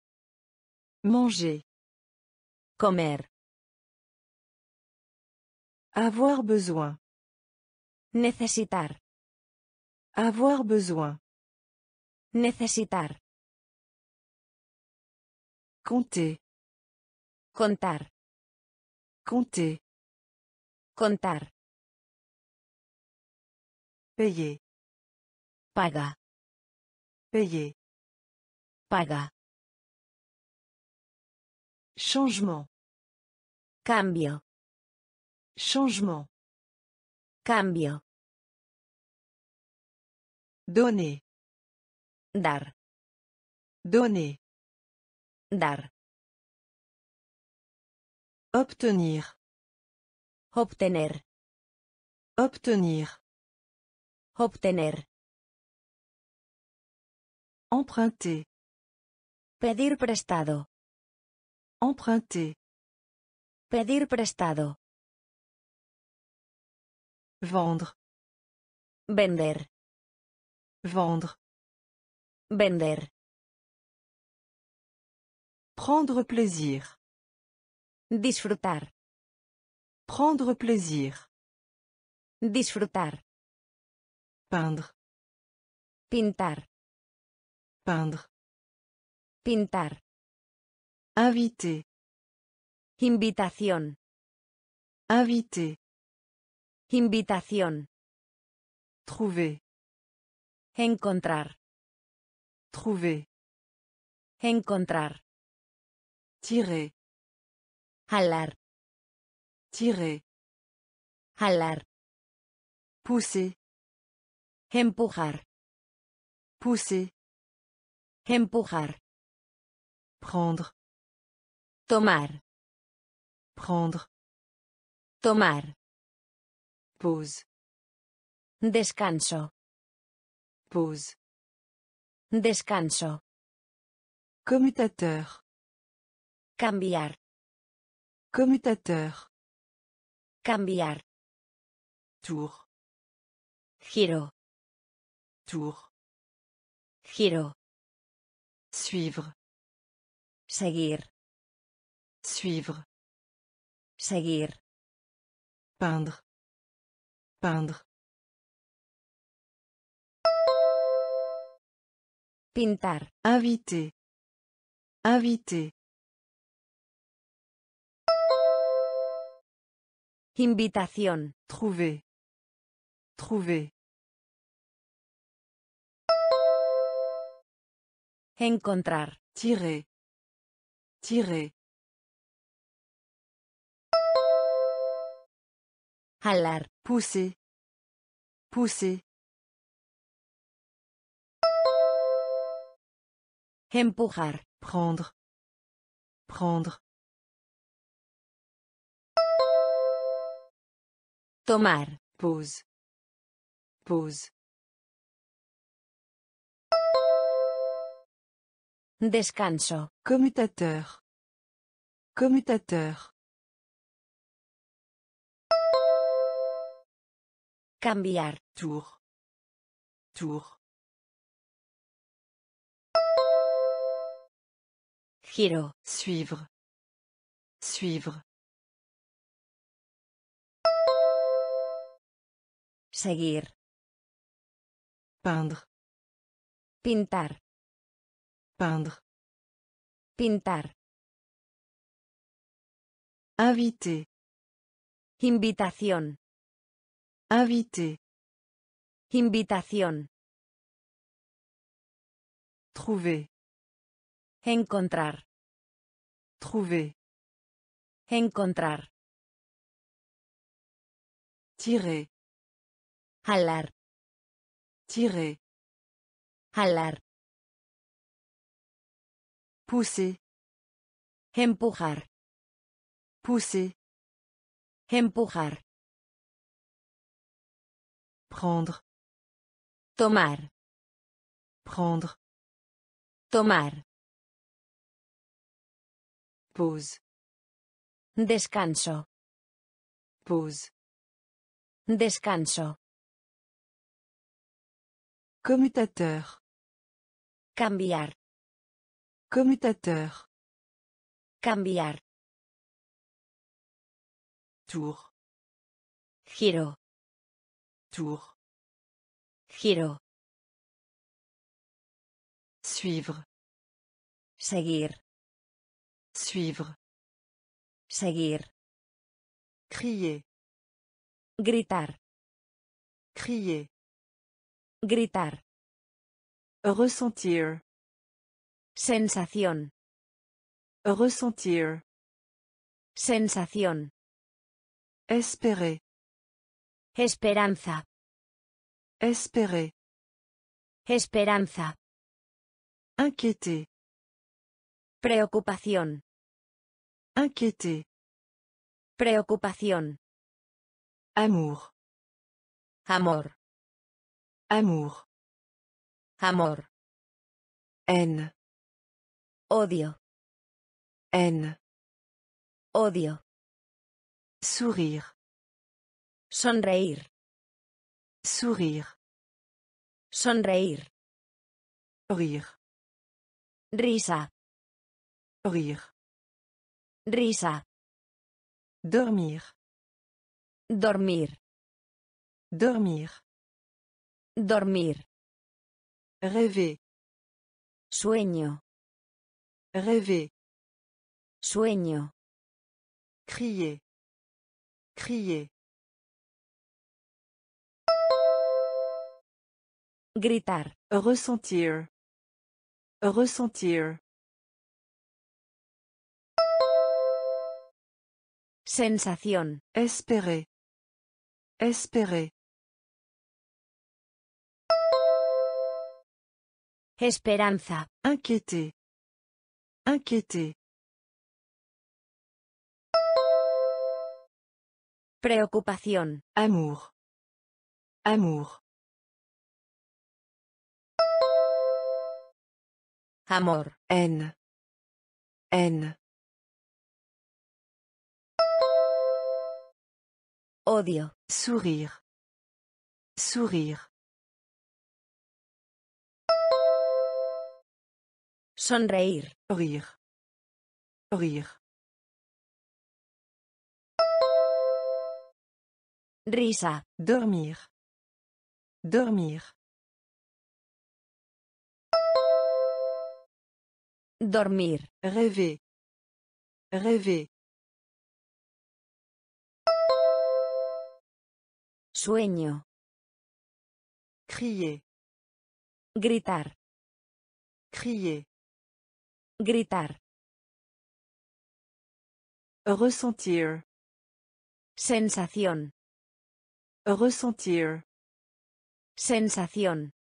Manger. Comer. Avoir besoin. Necesitar. Avoir besoin. Necesitar. Compter. Contar. Compter. Contar. Payer. Paga. Payer. Paga. Changement. Cambio. Changement. Cambio. Donner. Dar. Donner. Dar. Obtenir. Obtener. Obtenir. Obtener. Emprunter. Pedir prestado. Emprunter. Pedir prestado. Vendre. Vender. Vendre. Vender. Prendre plaisir. Disfrutar. Prendre plaisir. Disfrutar. Peindre. Pintar. Peindre. Pintar. Inviter. Invitación. Inviter. Invitación. Trouver. Encontrar. Trouver. Encontrar. Tirer. Jalar. Tirer. Jalar. Pousser. Empujar. Pousser. Empujar. Prendre. Tomar. Prendre. Tomar. Pause. Descanso. Pause. Descanso. Commutateur. Cambiar. Commutateur. Cambiar. Tour. Giro. Tour. Giro. Suivre. Seguir. Suivre. Seguir. Peindre. Peindre. Pintar. Inviter. Inviter. Invitación. Trouver. Trouver. Encontrar. Tirer. Tirer. Jalar. Pousser. Pousser. Empujar. Prendre. Prendre. Tomar. Pause. Pause. Descanso. Commutateur. Commutateur. Cambiar. Tour. Tour. Giro. Suivre. Suivre. Seguir. Peindre. Pintar. Peindre. Pintar. Inviter. Invitación. Inviter. Invitación. Trouver. Encontrar. Trouver. Encontrar. Tirer. Jalar. Tirer. Jalar. Pousser. Empujar. Pousser. Empujar. Prendre. Tomar. Prendre. Tomar. Pause. Descanso. Pause. Descanso. Commutateur. Cambiar. Commutateur. Cambiar. Tour. Giro. Tour. Giro. Suivre. Seguir. Suivre. Seguir. Crier. Gritar. Crier. Gritar. Ressentir. Sensación. Ressentir. Sensación. Espérer. Esperanza. Espérer. Esperanza. Inquiéter. Preocupación. Inquiéter. Preocupación. Amour. Amor. Amour. Amor. Haine. Odio. Haine. Odio. Sourire. Sonreír. Sourire. Sonreír. Rire. Risa. Rire. Risa. Dormir. Dormir. Dormir. Dormir. Rêver. Sueño. Rêver. Sueño. Crier. Crier. Gritar. Ressentir. Ressentir. Sensación. Espérer. Espérer. Esperanza. Inquiéter. Inquiéter. Preocupación. Amour. Amour. Amor. Haine. Haine. Odio. Sourire. Sourire. Sonreír. Rire. Rire. Risa. Dormir. Dormir. Dormir. Rêver. Rêver. Sueño. Crier. Gritar. Crier. Gritar. Ressentir. Sensación. Ressentir. Sensación.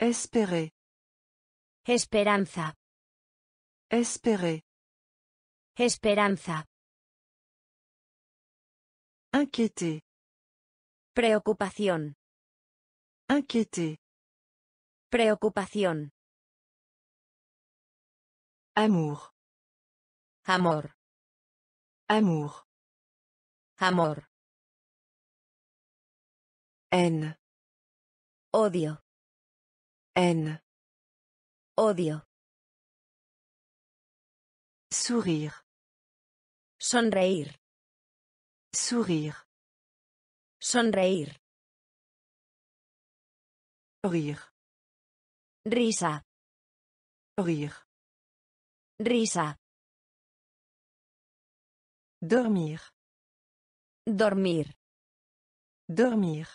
Espérer. Esperanza. Espérer. Esperanza. Inquiéter. Preocupación. Inquiéter. Preocupación. Amour. Amor. Amour. Amor. Haine. Odio. Haine. Odio. Sourire. Sonreír. Sourire. Sonreír. Rire. Risa. Rire. Risa. Dormir. Dormir. Dormir.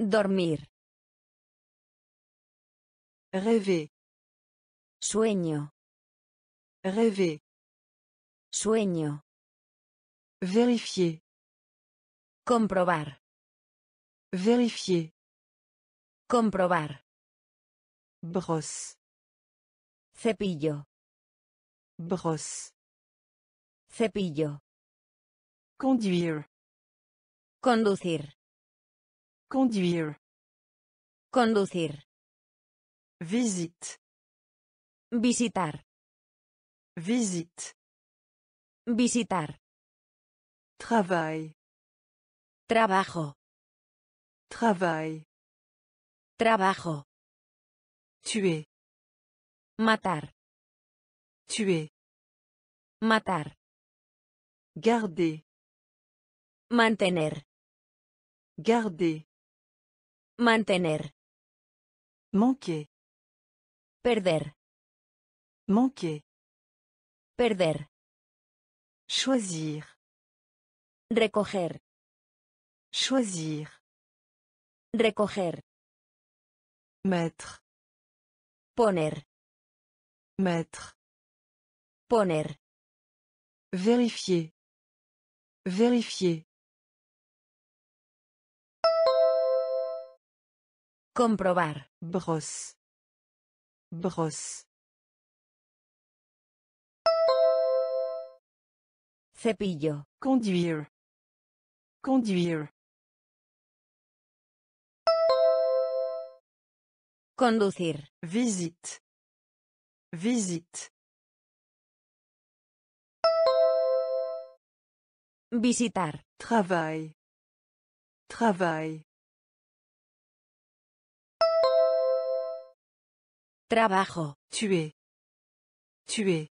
Dormir. Rêver. Sueño. Rêver. Sueño. Vérifier. Comprobar. Vérifier. Comprobar. Brosse. Cepillo. Brosse. Cepillo. Conduire. Conducir. Conduire. Conducir. Visite. Visitar. Visite. Visitar. Travail. Trabajo. Travail. Trabajo. Tuer. Matar. Tuer. Matar. Garder. Mantener. Garder. Mantener. Manquer. Perder. Manquer. Perder. Choisir. Recoger. Choisir. Recoger. Mettre. Poner. Mettre. Poner. Vérifier. Vérifier. Comprobar. Brosse. Brosse. Cepillo. Conduire. Conduire. Conducir. Visite. Visite. Visitar. Travail. Travail. Trabajo. Tuer. Tuer.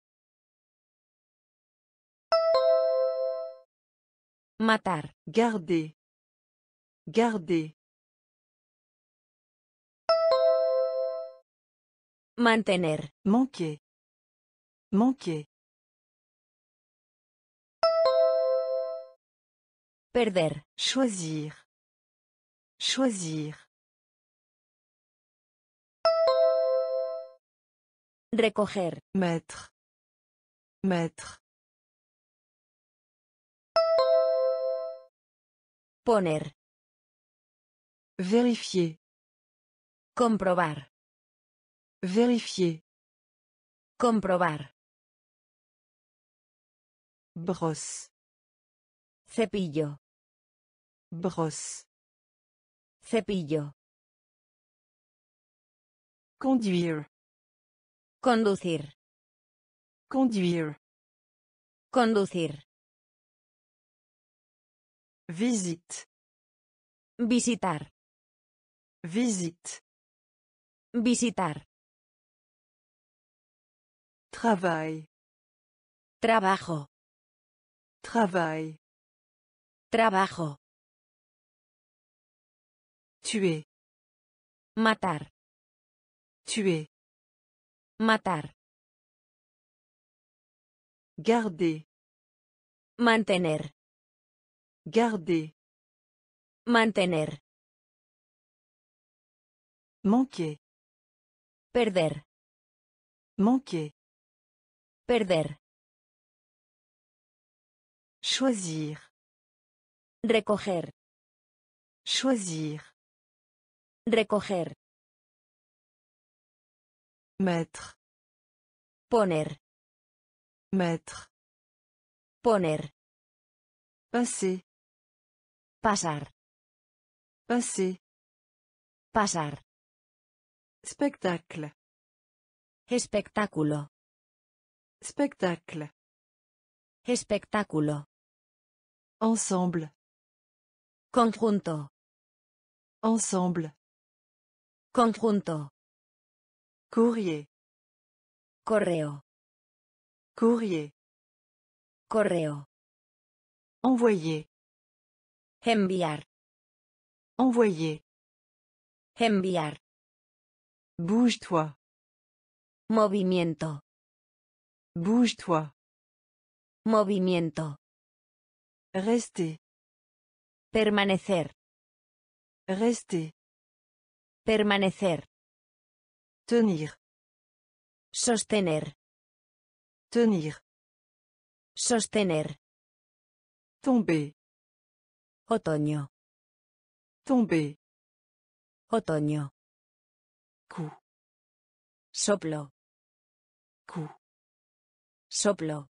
Matar. Garder. Garder. Mantener. Manquer. Manquer. Perder. Choisir. Choisir. Recoger. Mettre. Mettre. Poner. Vérifier. Comprobar. Vérifier. Comprobar. Brosse. Cepillo. Brosse. Cepillo. Conduire. Conducir. Conduire. Conducir. Visite. Visitar. Visite. Visitar. Travail. Trabajo. Travail. Trabajo. Tuer. Matar. Tuer. Matar. Garder. Mantener. Garder. Mantener. Manquer. Perder. Manquer. Perder. Choisir. Recoger. Choisir. Recoger. Mettre. Poner. Mettre. Poner. Passer. Pasar. Passer. Pasar. Spectacle. Espectáculo. Spectacle. Espectáculo. Ensemble. Conjunto. Ensemble. Conjunto. Courrier. Correo. Courrier. Correo. Envoyer. Enviar. Envoyer. Enviar. Bouge-toi. Movimiento. Bouge-toi. Movimiento. Rester. Permanecer. Rester. Permanecer. Tenir. Sostener. Tenir. Sostener. Tomber. Otoño. Tomber. Otoño. Coup. Soplo. Coup. Soplo.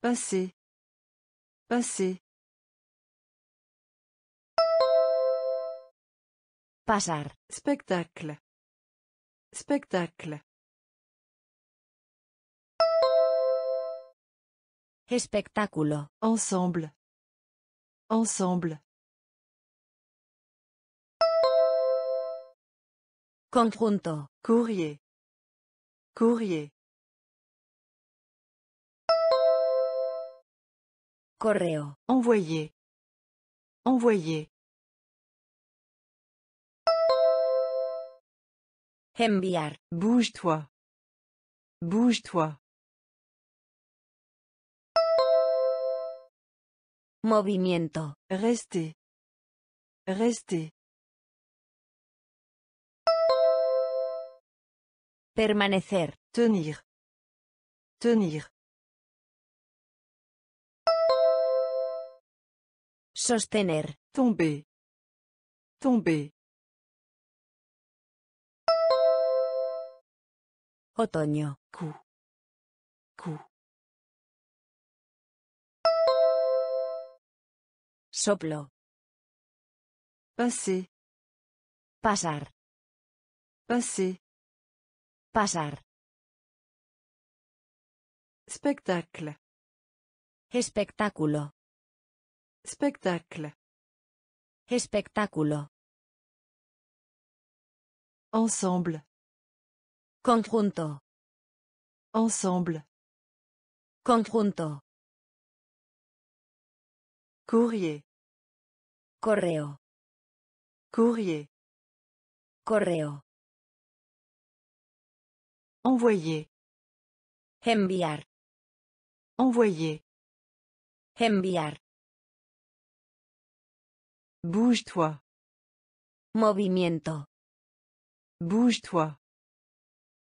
Passer. Passer. Pasar. Spectacle. Spectacle. Espectáculo. Ensemble. Ensemble. Conjunto. Courrier. Courrier. Correo. Envoyer. Envoyer. Enviar. Bouge-toi. Bouge-toi. Movimiento. Rester. Rester. Permanecer. Tenir. Tenir. Sostener. Tomber. Tomber. Otoño. Coup. Coup. Soplo. Passer. Pasar. Passer. Pasar. Spectacle. Espectáculo. Spectacle. Espectáculo. Ensemble. Conjunto. Ensemble. Conjunto. Courrier. Correo. Courrier. Correo. Envoyer. Enviar. Envoyer. Enviar. Bouge-toi. Movimiento. Bouge-toi.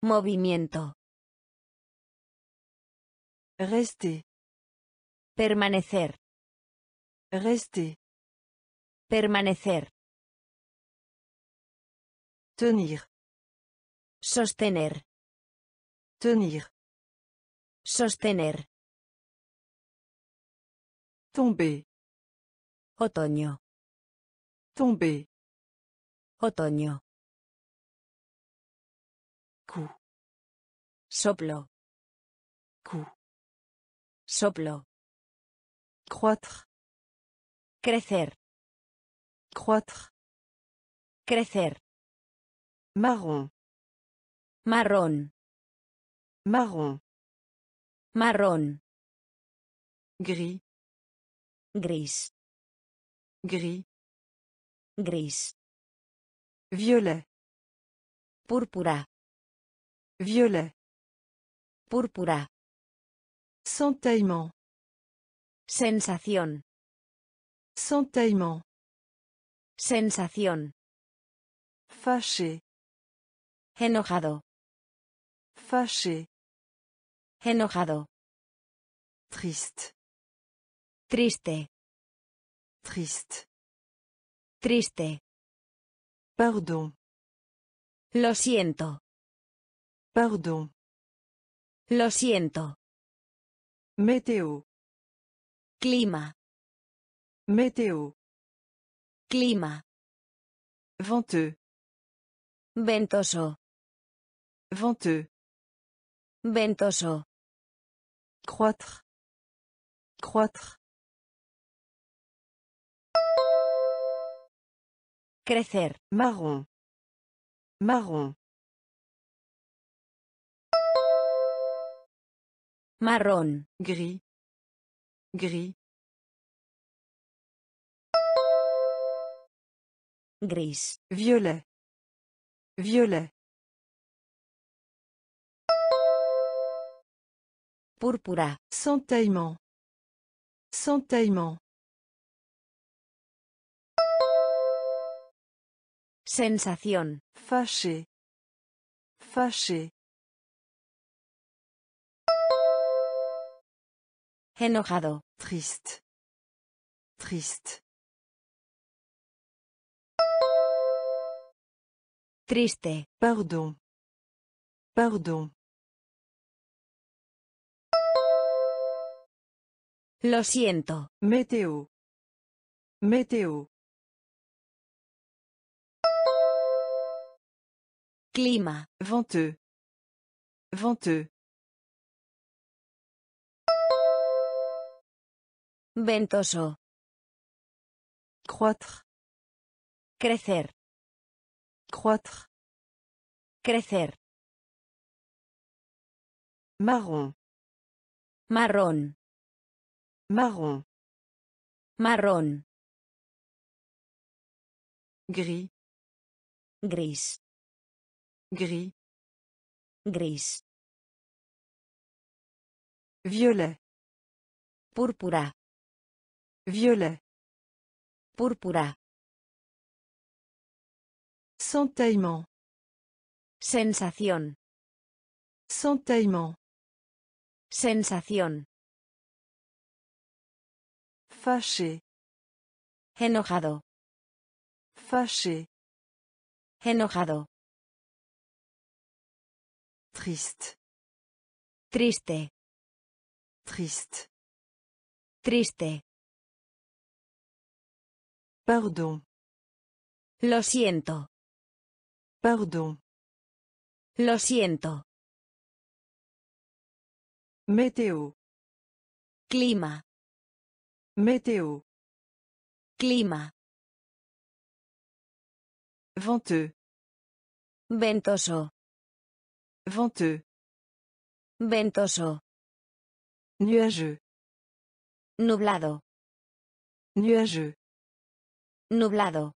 Movimiento. Rester. Permanecer. Rester. Permanecer. Tenir. Sostener. Tenir. Sostener. Tomber. Otoño. Tomber. Otoño. Soplo. Coup. Soplo. Croître. Crecer. Croître. Crecer. Marron. Marrón. Marron. Marrón. Gris. Gris. Gris. Gris. Violet. Púrpura. Violet. Púrpura. Centaillement. Sensación. Centaillement. Sensación. Fâché. Enojado. Fâché. Enojado. Triste. Triste. Triste. Triste. Pardon. Lo siento. Pardon. Lo siento. Météo. Clima. Météo. Clima. Venteux. Ventoso. Venteux. Ventoso. Croître. Croître. Crecer. Marron. Marron. Marrón. Gris. Gris. Gris. Violet. Violet. Púrpura. Centaillement. Centaillement. Sensación. Fâché. Fâché. Enojado. Triste. Triste. Triste. Pardon. Pardon. Lo siento. Météo. Météo. Clima. Venteux. Venteux. Ventoso. Croître. Crecer. Croître. Crecer. Marron. Marrón. Marron. Marrón. Gris. Gris. Gris. Gris. Violet. Púrpura. Violet. Púrpura. Centaillement. Sensación. Centaillement. Sensación. Fâché. Enojado. Fâché. Enojado. Triste. Triste. Triste. Triste. Pardon. Lo siento. Pardon. Lo siento. Météo. Clima. Météo. Clima. Venteux. Ventoso. Venteux. Ventoso. Nuageux. Nublado. Nuageux. Nublado.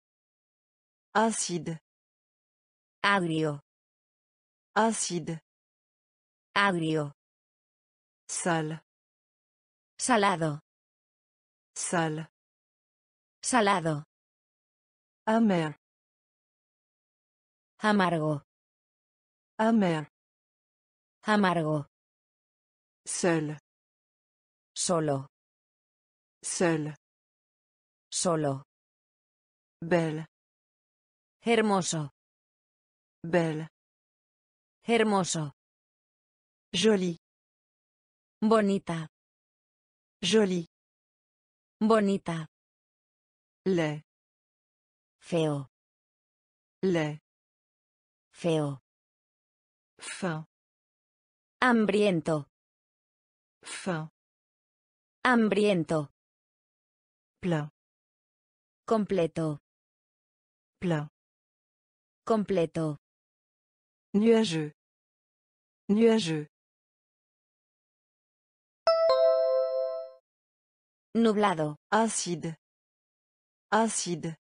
Acide. Agrio. Acide. Agrio. Sale. Salado. Sale. Salado. Amer. Amargo. Amer. Amargo. Seul. Solo. Seul. Solo. Belle. Hermoso. Belle. Hermoso. Jolie. Bonita. Jolie. Bonita. Laid. Feo. Laid. Feo. Fin. Hambriento. Fin. Hambriento. Plein. Completo. Plein. Completo. Nuageux. Nuageux. Nublado. Acide. Acide.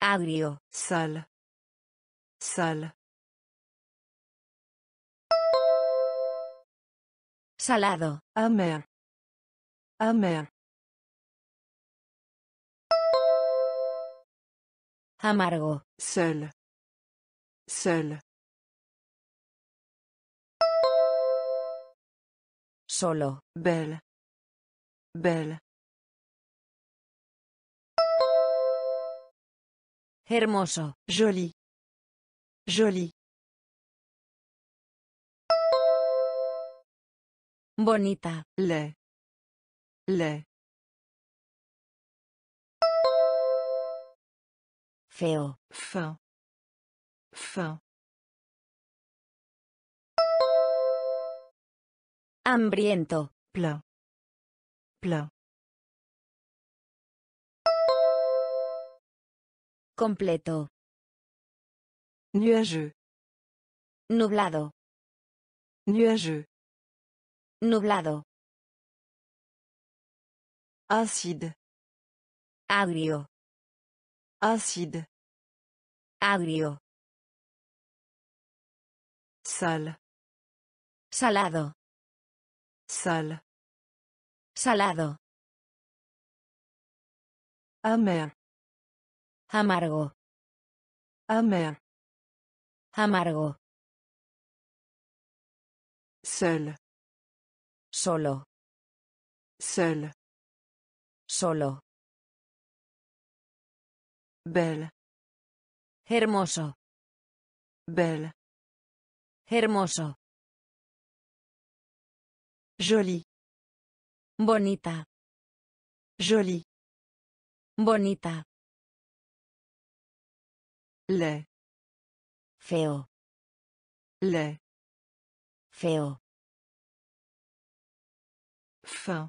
Agrio. Sale. Sale. Salado. Amer. Amer. Amargo. Seul. Seul. Solo. Belle. Belle. Hermoso. Jolie. Jolie. Bonita. Laid. Laid. Feo. Fin. Fin. Hambriento. Plein. Plein. Completo. Nuageux. Nublado. Nuageux. Nublado. Acide. Agrio. Acide. Agrio. Sale. Salado. Sale. Salado. Amer. Amargo. Amer. Amargo. Seul. Solo. Seul. Solo. Belle. Hermoso. Belle. Hermoso. Jolie. Bonita. Jolie. Bonita. Laid. Feo. Laid. Feo. Fin.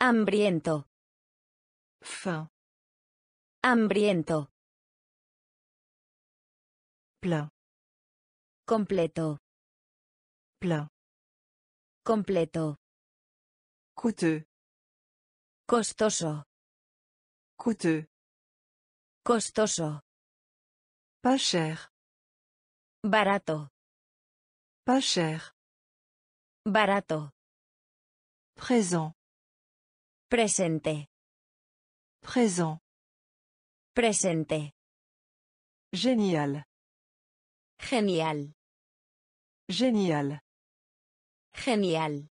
Hambriento. Fin. Hambriento. Plein. Completo. Plein. Completo. Coûteux. Costoso. Coûteux. Costoso. Pas cher. Barato. Pas cher. Barato. Présent. Presente. Présent. Presente. Génial. Genial. Génial. Genial.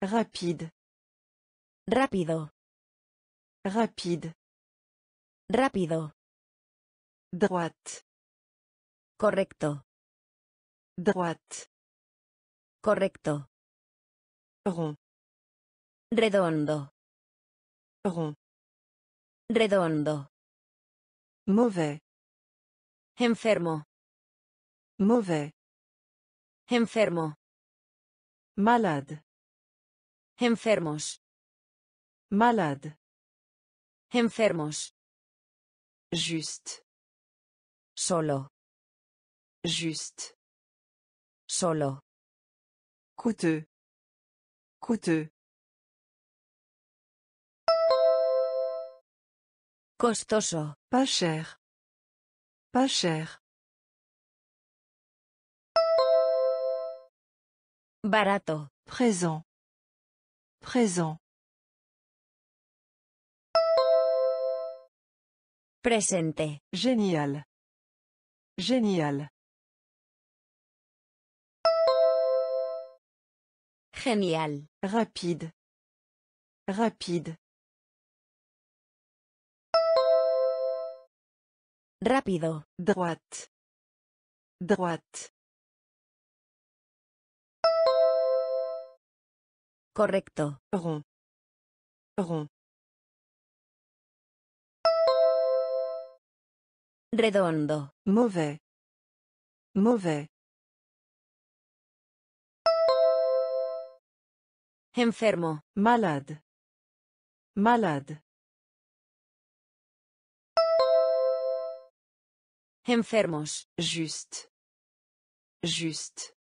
Rapide. Rápido. Rapide. Rápido. Droite. Correcto. Droite. Correcto. Rond. Redondo. Rond. Redondo. Mauvais. Enfermo. Mauvais. Enfermo. Malade. Enfermos. Malade. Enfermos. Juste. Solo. Juste. Solo. Coûteux. Coûteux. Costoso. Pas cher. Pas cher. Barato. Présent. Présent. Presente. Génial. Génial. Genial. Rapide. Rapide. Rápido. Droite. Droite. Correcto. Rond. Rond. Redondo. Mauvais. Mauvais. Enfermo. Malade. Malade. Enfermos. Juste. Juste.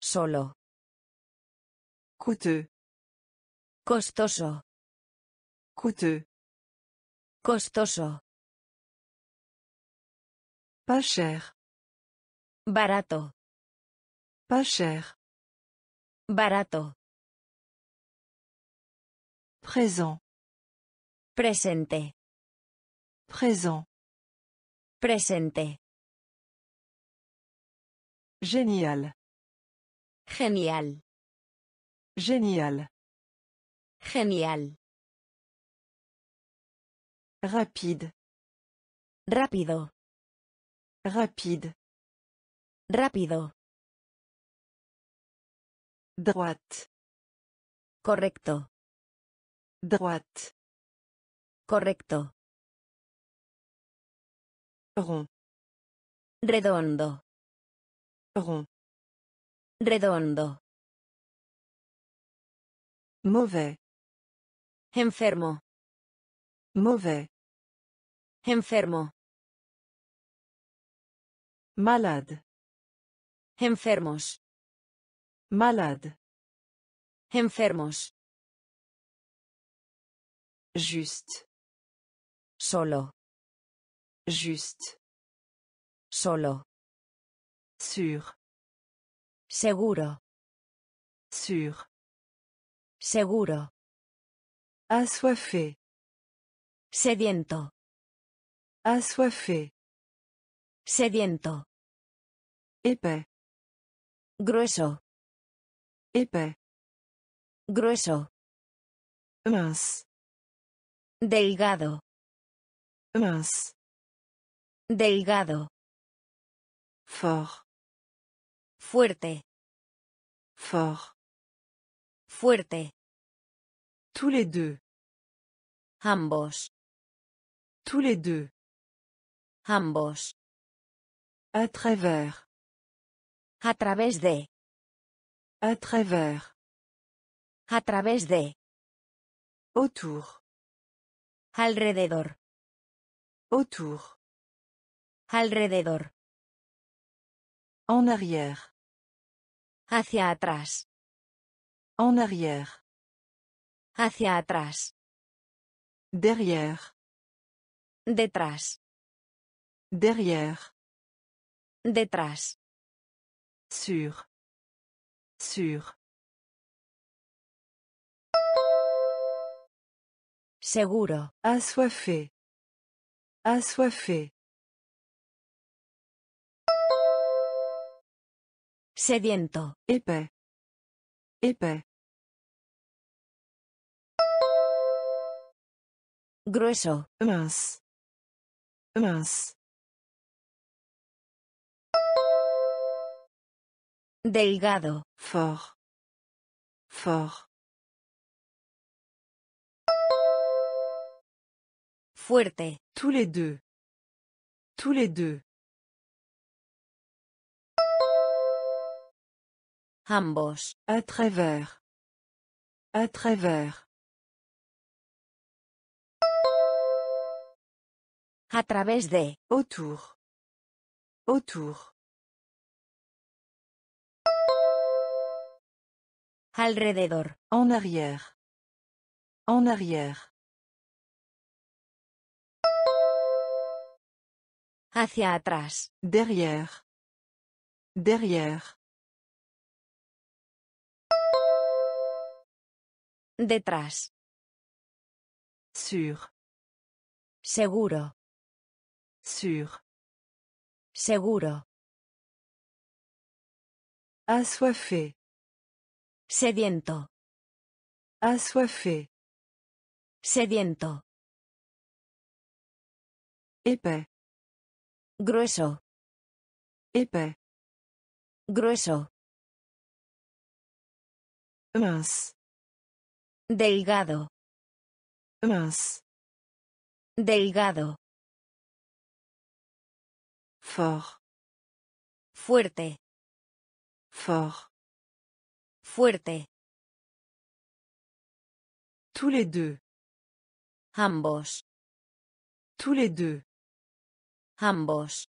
Solo. Coûteux. Costoso. Coûteux. Costoso. Pas cher. Barato. Pas cher. Barato. Présent. Presente. Présent. Presente. Génial. Genial. Génial. Genial. Rapide. Rápido. Rapide. Rápido. Droite. Correcto. Droite. Correcto. Rond. Redondo. Rond. Redondo. Mauvais. Enfermo. Mauvais. Enfermo. Malade. Enfermos. Malade. Enfermos. Juste. Solo. Juste. Solo. Sûr. Seguro. Sûr. Seguro. Assoiffé. Sediento. Assoiffé. Sediento. Épais. Grueso. Épais. Grueso. Mince. Delgado. Mince. Delgado. Fort. Fuerte. Fort. Fuerte. Tous les deux. Ambos. Tous les deux. Ambos. À travers. A través de. À travers. A través de. Autour. Alrededor. Autour. Alrededor. En arrière. Hacia atrás. En arrière. Hacia atrás. Derrière. Detrás. Derrière. Detrás. Sûr. Sûr. Seguro. Assoiffé. Assoiffé. Sediento. Épais. Épais. Grueso. Mince. Mince. Delgado. Fort. Fort. Fuerte. Tous les deux. Tous les deux. Ambos. À travers. À travers. A través de. Autour. Autour. Alrededor. En arrière. En arrière. Hacia atrás. Derrière. Derrière. Detrás. Sûr. Seguro. Sûr. Seguro. Assoiffé. Sediento. Assoiffé. Sediento. Épais. Grueso. Épais. Grueso. Mince. Delgado. Mince. Delgado. Fort. Fuerte. Fort. Fuerte. Tous les deux. Ambos. Tous les deux. Ambos.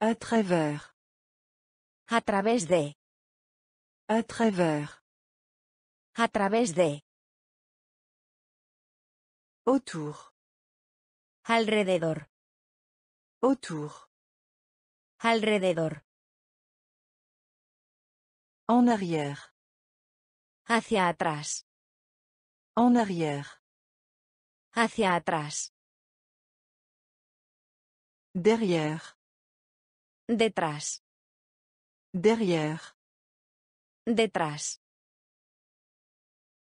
À travers. A través de. À travers. A través de. Autour. Alrededor. Autour. Alrededor. En arrière. Hacia atrás. En arrière. Hacia atrás. Derrière. Detrás. Derrière. Detrás.